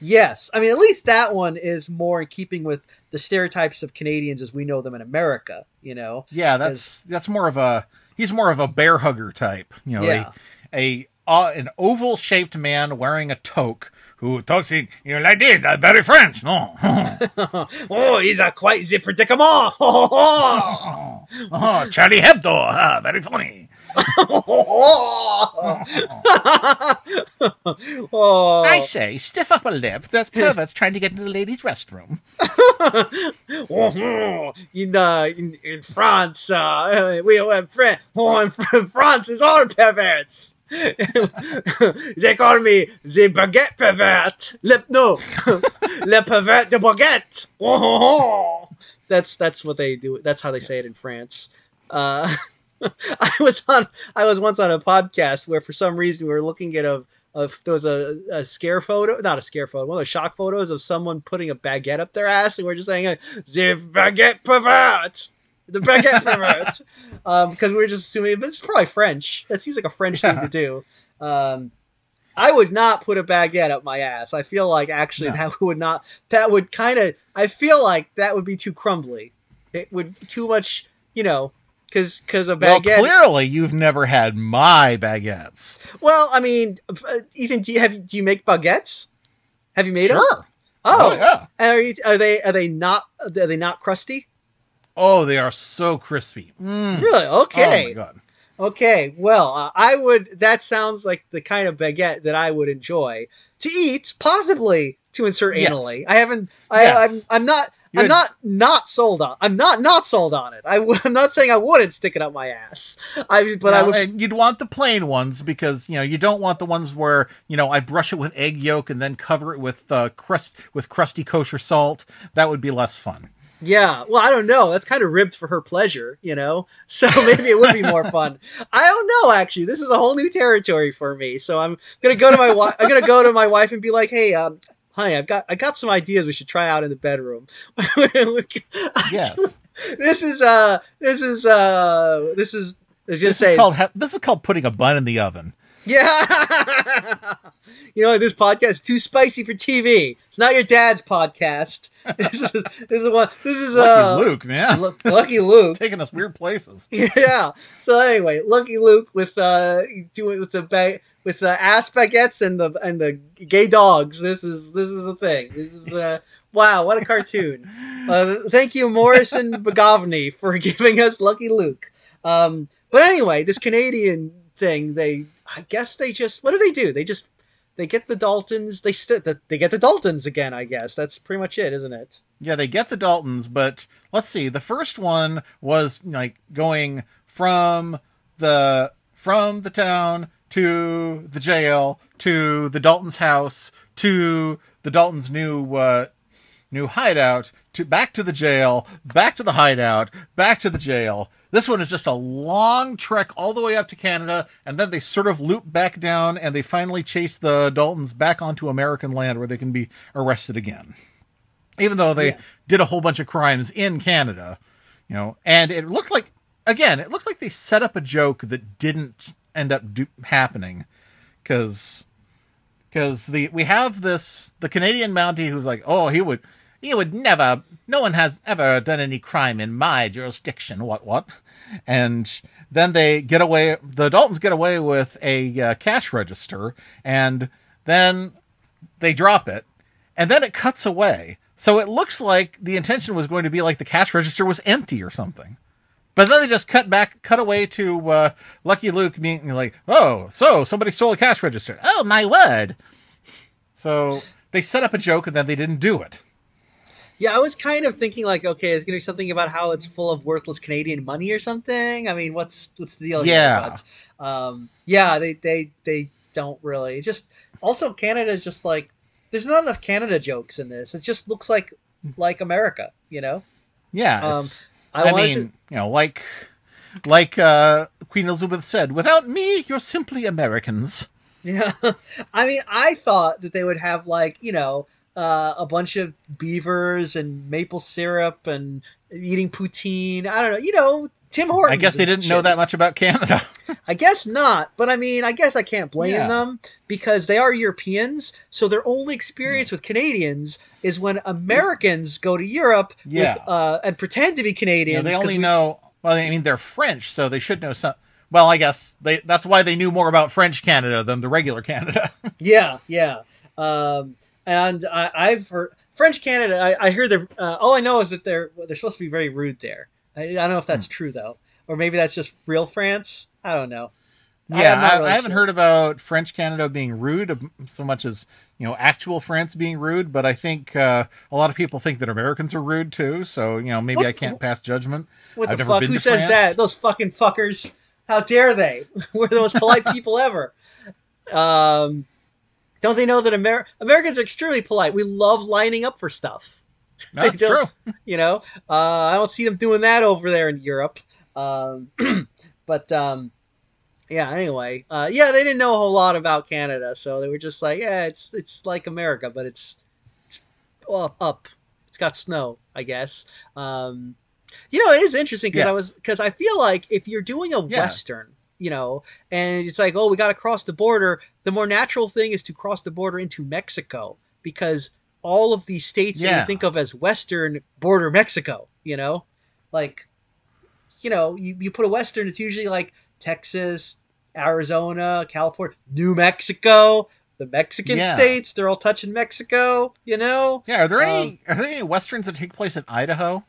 Yes, I mean at least that one is more in keeping with the stereotypes of Canadians as we know them in America. You know. Yeah, that's that's more of a he's more of a bear hugger type. You know, Yeah. a, a uh, an oval shaped man wearing a toque who talks in you know like this, very French. No, [laughs] oh, he's a quite the predicament. [laughs] [laughs] oh, Charlie Hebdo, ah, very funny. Oh, [laughs] I say, stiff upper lip. That's perverts trying to get into the ladies' restroom. [laughs] in, uh, in in France, uh, we have Fran- oh, in France is all perverts. [laughs] they call me the baguette pervert. Le, no, le pervert de baguette. That's that's what they do. That's how they say it in France. Uh, [laughs] I was on I was once on a podcast where for some reason we were looking at a of there was a, a scare photo, not a scare photo, one of those shock photos of someone putting a baguette up their ass, and we're just saying, "The baguette pervert." The baguette pervert, [laughs] um, because we are just assuming this is probably French. That seems like a French thing to do. Um, I would not put a baguette up my ass. I feel like actually No. that [laughs] would not. That would kind of. I feel like that would be too crumbly. It would too much. You know, because because a baguette. Well, clearly you've never had my baguettes. Well, I mean, uh, Ethan, do you have do you make baguettes? Have you made them? Sure. Oh, yeah. Are, you, are they are they not are they not crusty? Oh, they are so crispy. Mm. Really? Okay. Oh my god. Okay. Well, uh, I would. That sounds like the kind of baguette that I would enjoy to eat, possibly to insert Yes. anally. I haven't. I, Yes. I'm. I'm not. You I'm had- not not sold on. I'm not not sold on it. I, am [laughs] not saying I wouldn't stick it up my ass. I but I would. and you'd want the plain ones because you know you don't want the ones where you know I brush it with egg yolk and then cover it with uh, crust with crusty kosher salt. That would be less fun. Yeah, well, I don't know. That's kind of ribbed for her pleasure, you know. [laughs] So maybe it would be more fun. [laughs] I don't know. Actually, this is a whole new territory for me. So I'm gonna go to my wife. I'm gonna go to my wife and be like, "Hey, um, honey, I've got I got some ideas we should try out in the bedroom." [laughs] Yes, this is uh, this is uh, this is let's just this say is called this is called putting a bun in the oven. Yeah. [laughs] you know, this podcast is too spicy for TV. It's not your dad's podcast. [laughs] This is this is one. This is Lucky uh, Luke, man, Lu- Lucky [laughs] Luke. taking us weird places. yeah. So anyway, Lucky Luke with uh doing with the ba- with the ass baguettes and the and the gay dogs. This is this is a thing. This is uh wow, what a cartoon. Uh, thank you, Morris and Goscinny, for giving us Lucky Luke. Um, but anyway, this Canadian thing, they I guess they just what do they do? They just they get the Daltons. They st- they get the Daltons again. I guess that's pretty much it, isn't it? Yeah, they get the Daltons, but let's see. The first one was like going from the from the town to the jail to the Dalton's house to the Daltons' new uh, new hideout to back to the jail, back to the hideout, back to the jail. This one is just a long trek all the way up to Canada, and then they sort of loop back down, and they finally chase the Daltons back onto American land where they can be arrested again even though they Yeah. did a whole bunch of crimes in Canada, you know, and it looked like again, it looked like they set up a joke that didn't end up do- happening because because the we have this the Canadian Mountie who's like, oh, he would he would never, no one has ever done any crime in my jurisdiction. What what? And then they get away. The Daltons get away with a uh, cash register, and then they drop it, and then it cuts away. So it looks like the intention was going to be like the cash register was empty or something. But then they just cut back, cut away to uh, Lucky Luke being like, "Oh, so somebody stole a cash register? Oh my word!" So they set up a joke and then they didn't do it. Yeah, I was kind of thinking like, okay, it's gonna be something about how it's full of worthless Canadian money or something. I mean, what's what's the deal? Yeah. But, um, yeah, they they they don't really. It's just also Canada is just like there's not enough Canada jokes in this. It just looks like like America, you know. Yeah, Um, I, I, wanted mean, you know, like like uh, Queen Elizabeth said, "Without me, you're simply Americans." [laughs] yeah. I mean, I thought that they would have like you know uh, a bunch of beavers and maple syrup and eating poutine. I don't know, you know. Tim Hortons. I guess they didn't know that much about Canada. [laughs] I guess not, but I mean, I guess I can't blame Yeah. them because they are Europeans, so their only experience with Canadians is when Americans go to Europe Yeah. with, uh, and pretend to be Canadians. they 'cause only we- know. Well, I mean, they're French, so they should know some. Well, I guess they. That's why they knew more about French Canada than the regular Canada. [laughs] Yeah, yeah. Um, and I, I've heard French Canada. I, I hear they're. Uh, all I know is that they're they're supposed to be very rude there. I, I don't know if that's Hmm. true though, or maybe that's just real France. I don't know. Yeah, I, really I haven't sure. heard about French Canada being rude so much as you know actual France being rude. But I think uh, a lot of people think that Americans are rude too. So you know, maybe What- I can't pass judgment. What I've the fuck? Who says France. that? Those fucking fuckers. How dare they? [laughs] We're the most polite [laughs] people ever. Um, don't they know that Amer- Americans are extremely polite? We love lining up for stuff. [laughs] That's [laughs] true. [laughs] You know, uh, I don't see them doing that over there in Europe. Um, [clears throat] but um, yeah. Anyway, uh, yeah, they didn't know a whole lot about Canada, so they were just like, yeah, it's it's like America, but it's it's well, up. It's got snow, I guess. Um, you know, it is interesting because I was because I feel like if you're doing a Yeah. western, you know, and it's like, oh, we got to cross the border. The more natural thing is to cross the border into Mexico because all of these states that you think of as western border Mexico. You know, like, you know, you, you put a western, it's usually like Texas, Arizona, California, New Mexico. The Mexican Yeah. states, they're all touching Mexico, you know? Yeah, are there Um, any are there any westerns that take place in Idaho?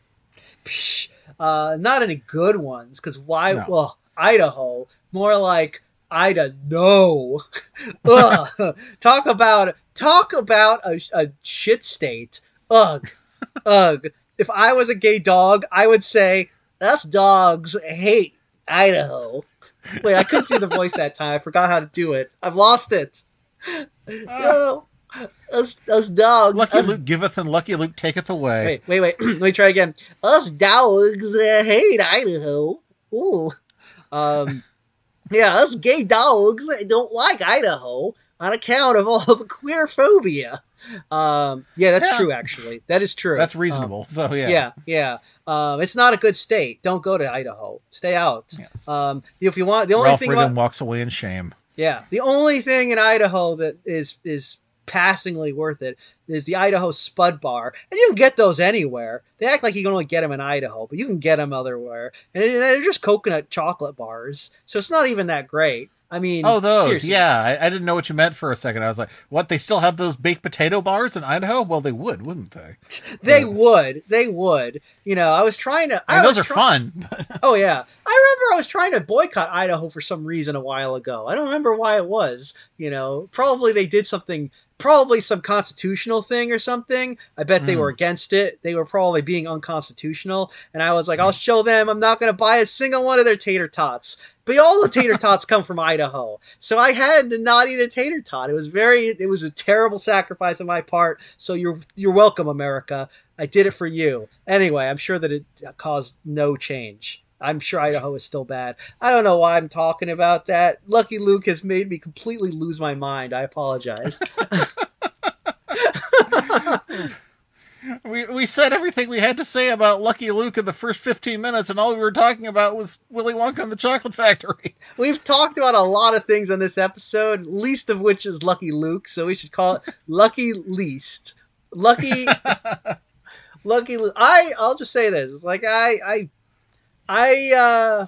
Psh, uh, not any good ones because why? No. Well, Idaho, more like Ida. No, [laughs] Ugh. talk about talk about a, a shit state. Ugh, ugh. If I was a gay dog, I would say us dogs hate Idaho. Wait, I couldn't do the voice that time. I forgot how to do it. I've lost it. Oh, us, us dogs. Lucky us Luke giveth and Lucky Luke taketh away. Wait, wait, wait. [clears throat] Let me try again. Us dogs uh, hate Idaho. Ooh. Um, yeah, us gay dogs don't like Idaho on account of all the queer phobia. Um, yeah, that's Yeah. true. Actually, that is true. That's Um, reasonable. so yeah. yeah, yeah. Um, it's not a good state. Don't go to Idaho. Stay out. Yes. Um, if you want, the only Ralph thing Riggin about walks away in shame. yeah, the only thing in Idaho that is is passingly worth it is the Idaho Spud Bar, and you can get those anywhere. They act like you can only get them in Idaho, but you can get them everywhere, and they're just coconut chocolate bars, so it's not even that great. I mean, Oh, those. seriously. Yeah, I, I didn't know what you meant for a second. I was like, what? They still have those baked potato bars in Idaho? Well, they would, wouldn't they? [laughs] they uh, would, they would. You know, I was trying to. I mean, those are fun. [laughs] Oh yeah, I remember I was trying to boycott Idaho for some reason a while ago. I don't remember why it was. You know, probably they did something, probably some constitutional thing or something. I bet they Mm. were against it. They were probably being unconstitutional, and I was like, I'll show them. I'm not going to buy a single one of their tater tots. But all the tater [laughs] tots come from Idaho, so I had to not eat a tater tot. It was very, it was a terrible sacrifice on my part. So you're you're welcome, America. I did it for you. Anyway, I'm sure that it caused no change. I'm sure Idaho is still bad. I don't know why I'm talking about that. Lucky Luke has made me completely lose my mind. I apologize. [laughs] we, we said everything we had to say about Lucky Luke in the first 15 minutes, and all we were talking about was Willy Wonka and the Chocolate Factory. [laughs] We've talked about a lot of things on this episode, least of which is Lucky Luke, so we should call it Lucky Least. Lucky [laughs] Lucky Luke. I I'll just say this. It's like I I I uh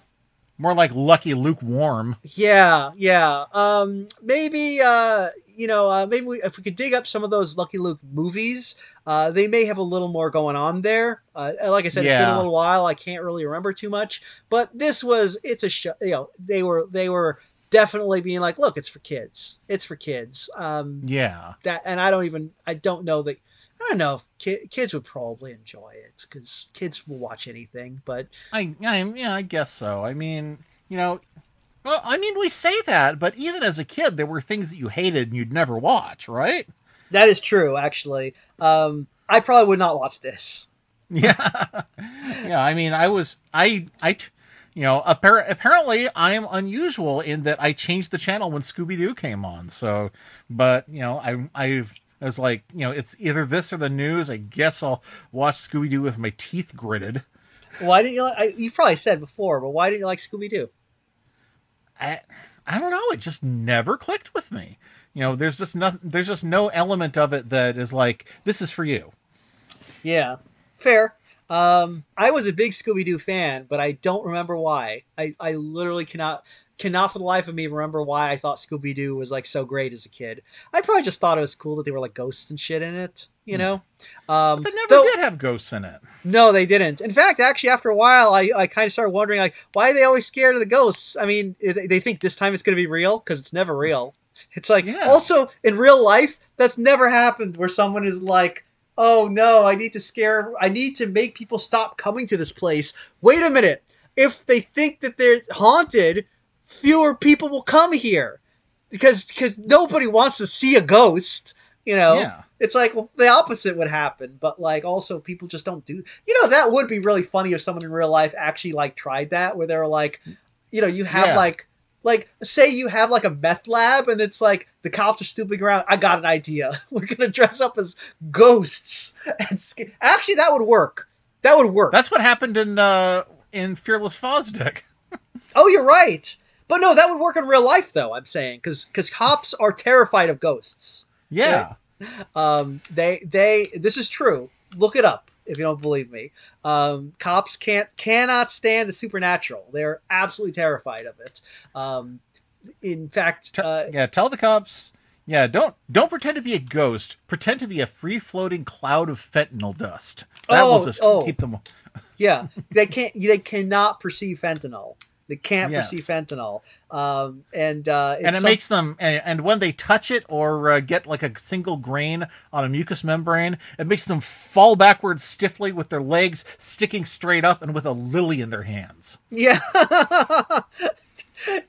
More like Lucky Lukewarm. Yeah, yeah. Um, maybe uh, you know, uh, maybe we, if we could dig up some of those Lucky Luke movies, uh, they may have a little more going on there. Uh, like I said, it's been a little while. I can't really remember too much, but this was it's a show. You know, they were they were definitely being like, look, it's for kids. It's for kids. Um, Yeah. that and I don't even I don't know that. I don't know ki- kids would probably enjoy it because kids will watch anything. But I, I, yeah, I guess so. I mean, you know, well, I mean, we say that, but even as a kid, there were things that you hated and you'd never watch, right? that is true, actually. Um, I probably would not watch this. [laughs] Yeah, yeah. I mean, I was, I, I, t- you know, appar- apparently I am unusual in that I changed the channel when Scooby Doo came on. So, but you know, I, I've, I was like, you know, it's either this or the news. I guess I'll watch Scooby Doo with my teeth gritted. Why didn't you? Like, I, you've probably said before, but why didn't you like Scooby Doo? I, I don't know. It just never clicked with me. You know, there's just nothing. There's just no element of it that is like this is for you. Yeah, fair. Um, I was a big Scooby Doo fan, but I don't remember why. I, I literally cannot cannot for the life of me remember why I thought Scooby Doo was like so great as a kid. I probably just thought it was cool that they were like ghosts and shit in it. You know, um, They never though- did have ghosts in it. No, they didn't. In fact, actually, after a while, I, I kind of started wondering, like, why are they always scared of the ghosts? I mean, they they think this time it's going to be real because it's never real. It's like, Yeah. also in real life, that's never happened where someone is like, oh no, I need to scare, I need to make people stop coming to this place. Wait a minute. If they think that they're haunted, fewer people will come here because because nobody wants to see a ghost. You know, Yeah. it's like well, the opposite would happen, but like also people just don't do. You know, that would be really funny if someone in real life actually like tried that, where they're like, you know, you have Yeah. like like say you have like a meth lab and it's like the cops are snooping around. I got an idea. [laughs] We're gonna dress up as ghosts and sca- actually that would work. That would work. That's what happened in uh in Fearless Fosdick. [laughs] oh, you're right. But no, that would work in real life though. I'm saying because because cops are terrified of ghosts. Yeah. Um, they they this is true. Look it up if you don't believe me. Um, cops can't cannot stand the supernatural. They're absolutely terrified of it. Um, in fact, uh, yeah, tell the cops. Yeah, don't don't pretend to be a ghost. Pretend to be a free floating cloud of fentanyl dust. That Oh, will just oh. keep them. yeah, they can't. They cannot perceive fentanyl. They can't Yes. perceive fentanyl. Um, and uh, And it some- makes them, and, and when they touch it or uh, get like a single grain on a mucous membrane, it makes them fall backwards stiffly with their legs sticking straight up and with a lily in their hands. Yeah. [laughs]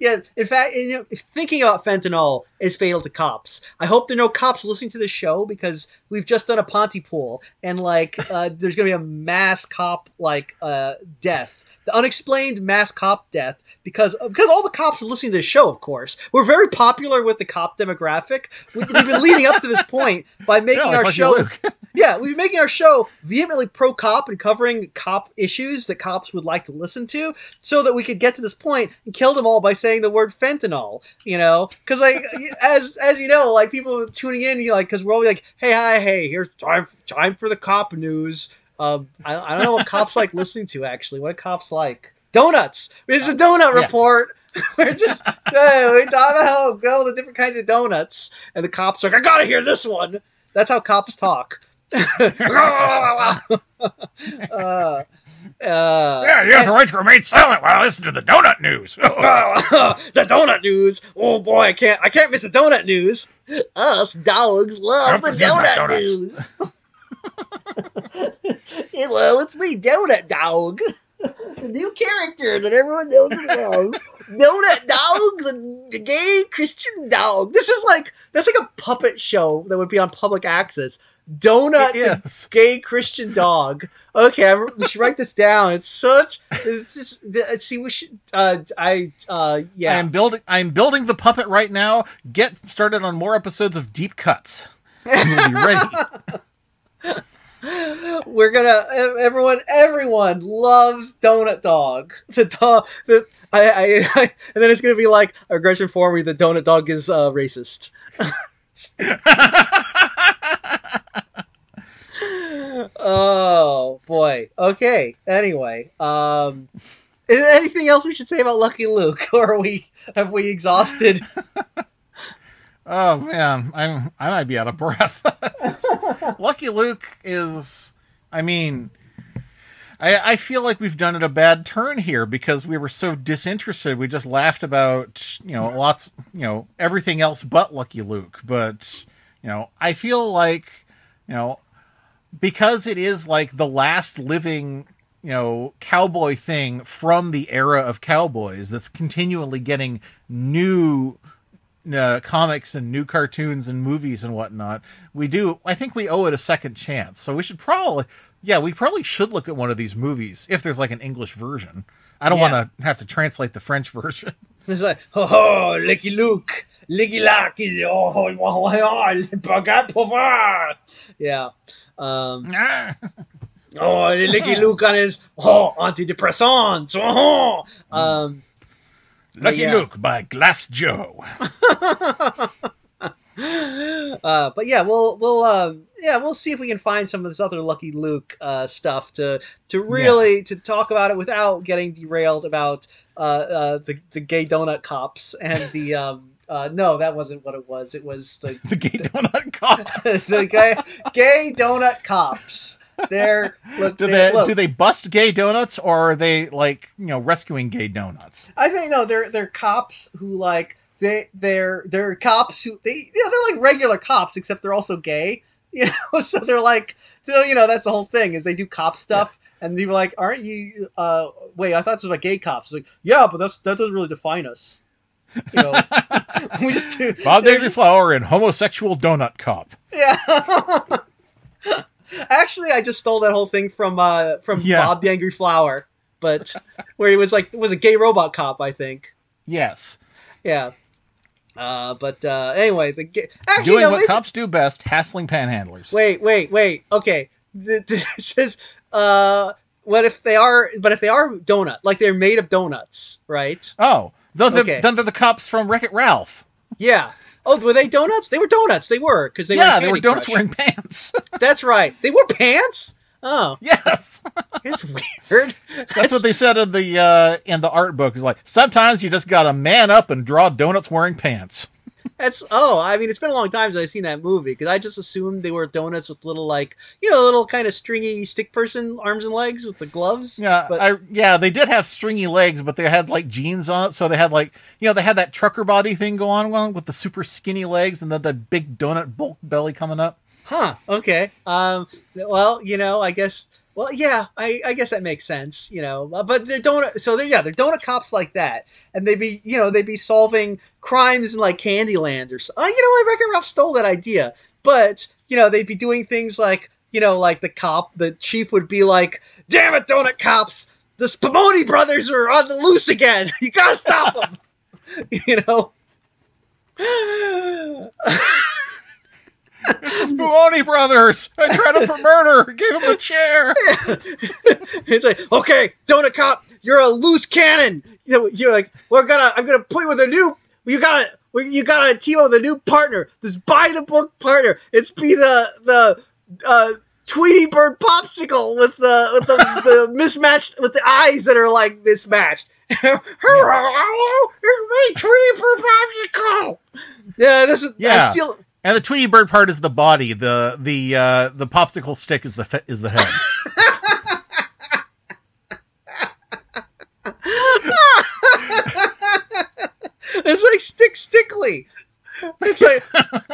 yeah. In fact, you know, thinking about fentanyl is fatal to cops. I hope there are no cops listening to this show because we've just done a Pontypool and like uh, there's gonna be a mass cop like uh, death, the unexplained mass cop death because because all the cops are listening to this show. Of course, we're very popular with the cop demographic. We, we've been leading up to this point by [laughs] making Yeah, our show. [laughs] Yeah, we've been making our show vehemently pro cop and covering cop issues that cops would like to listen to, so that we could get to this point and kill them all by saying the word fentanyl. You know, because like [laughs] as as you know, like people tuning in, you like because we're all like, hey, hi, hey, here's time time for the cop news. Um, I, I don't know what cops like listening to actually. What do cops like? Donuts. It's a donut Yeah. report. [laughs] We're just hey, we talk about how all the different kinds of donuts, and the cops are like, I gotta hear this one. That's how cops talk. [laughs] uh, uh, Yeah, you have the right to remain silent while I listen to the donut news. [laughs] the donut news. Oh boy, I can't I can't miss the donut news. Us dogs love the donut donuts. news. Hello, it's me, Donut Dog. The new character that everyone knows and loves. Donut Dog, the, gay Christian dog. This is like that's like a puppet show that would be on public access. Donut the gay Christian dog. Okay, I, we should write this down. It's such. It's just see. We should. Uh, I. Uh, I yeah. am building. I am building the puppet right now. Get started on more episodes of Deep Cuts. And we'll be ready. [laughs] We're gonna. Everyone. Everyone loves Donut Dog. [laughs] The dog. The. I, I, [laughs] I. And then it's gonna be like aggression for me. The Donut Dog is uh, racist. [laughs] oh boy. Okay. Anyway. Um. Is anything else we should say about Lucky Luke, or we have we exhausted? Oh man, I'm I might be out of breath. [laughs] Lucky Luke is, I mean, I I feel like we've done it a bad turn here because we were so disinterested. We just laughed about you know lots, you know everything else but Lucky Luke. But you know, I feel like you know because it is like the last living you know cowboy thing from the era of cowboys that's continually getting new uh, comics and new cartoons and movies and whatnot, we do. I think we owe it a second chance. So we should probably, yeah, we probably should look at one of these movies if there's like an English version. I don't Yeah. want to have to translate the French [laughs] version. It's like, oh, ho, Lucky Luke, Luke is oh, oh, oh, oh. Yeah. Um, Ah. [laughs] oh, Lucky Luke on his oh antidepressants. Oh, um, Lucky yeah. Luke by Glass Joe. [laughs] uh, but yeah, we'll we'll um, yeah we'll see if we can find some of this other Lucky Luke uh, stuff to to really to talk about it without getting derailed about uh, uh, the the gay donut cops and the [laughs] um, uh, no that wasn't what it was it was the [laughs] the gay donut cop. it's the gay, gay donut cops. They're look. Do they look, do they bust gay donuts or are they like you know rescuing gay donuts? I think no. They're they're cops who like they they're they're cops who they you know they're like regular cops except they're also gay. [laughs] You know, so they're like so you know that's the whole thing is they do cop stuff. And people are like, aren't you? Uh, wait, I thought this was like gay cops. Like, yeah, but that's that doesn't really define us. You know, [laughs] [laughs] we just do. Bob they're Flower and homosexual donut cop. Yeah. Actually, I just stole that whole thing from uh from Yeah. Bob the Angry Flower, but [laughs] where he was like it was a gay robot cop, I think. Yes. yeah. Uh, but uh, anyway, the ga- actually Doing no, what maybe- cops do best, hassling panhandlers. Wait, wait, wait. Okay, Th- [laughs] this is uh, what if they are? But if they are donut, like they're made of donuts, right? Oh, the, the, Okay. then they're the cops from Wreck It Ralph. Yeah. Oh, were they donuts? They were donuts. They were because they yeah, were. they were donuts Crush. wearing pants. [laughs] That's right. They wore pants. Oh, yes, [laughs] it's weird. that's what they said in the uh, in the art book. Is like sometimes you just gotta man up and draw donuts wearing pants. That's oh, I mean, it's been a long time since I've seen that movie because I just assumed they were donuts with little like you know little kind of stringy stick person arms and legs with the gloves. Yeah, but I yeah they did have stringy legs, but they had like jeans on it, so they had like you know they had that trucker body thing going on with the super skinny legs and then the big donut bulk belly coming up. huh? Okay. Um. Well, you know, I guess. Well, yeah, I, I guess that makes sense, you know. Uh, But they're donut, so they're yeah, they're donut cops like that, and they'd be you know they'd be solving crimes in like Candyland or so. Uh, you know, I Wreck-It Ralph stole that idea, but you know they'd be doing things like you know like the cop, the chief would be like, "Damn it, donut cops! The Spumoni brothers are on the loose again. [laughs] You gotta stop them!" [laughs] you know. [laughs] Spumoni brothers! I tried him for murder. Gave him a chair. [laughs] it's like, okay, donut cop, you're a loose cannon. You're like, we're gonna, I'm gonna put you with a new, you gotta, you gotta team up with a new partner. This by the book partner. It's be the the uh, Tweety Bird popsicle with the with the, [laughs] the mismatched with the eyes that are like mismatched. [laughs] Hello, it's me, Tweety Bird popsicle. Yeah, this is Yeah. I still. And the Tweety Bird part is the body. The the uh, the popsicle stick is the fe- is the head. [laughs] It's like Stick Stickly. It's like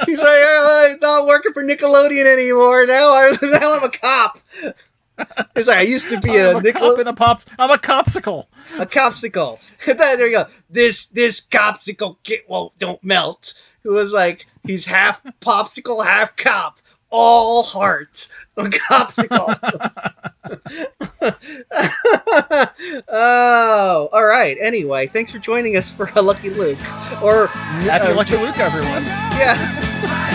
he's like I'm not working for Nickelodeon anymore. Now I'm [laughs] now I'm a cop. It's like I used to be a, a cop Nickel in a pop. I'm a copsicle. a copsicle. [laughs] There you go. This this copsicle kit won't don't melt. It was like he's half popsicle, half cop, all heart. A [laughs] copsicle. [laughs] oh, all right. Anyway, thanks for joining us for a Lucky Luke. Or Happy uh, Lucky Luke, everyone. yeah. [laughs]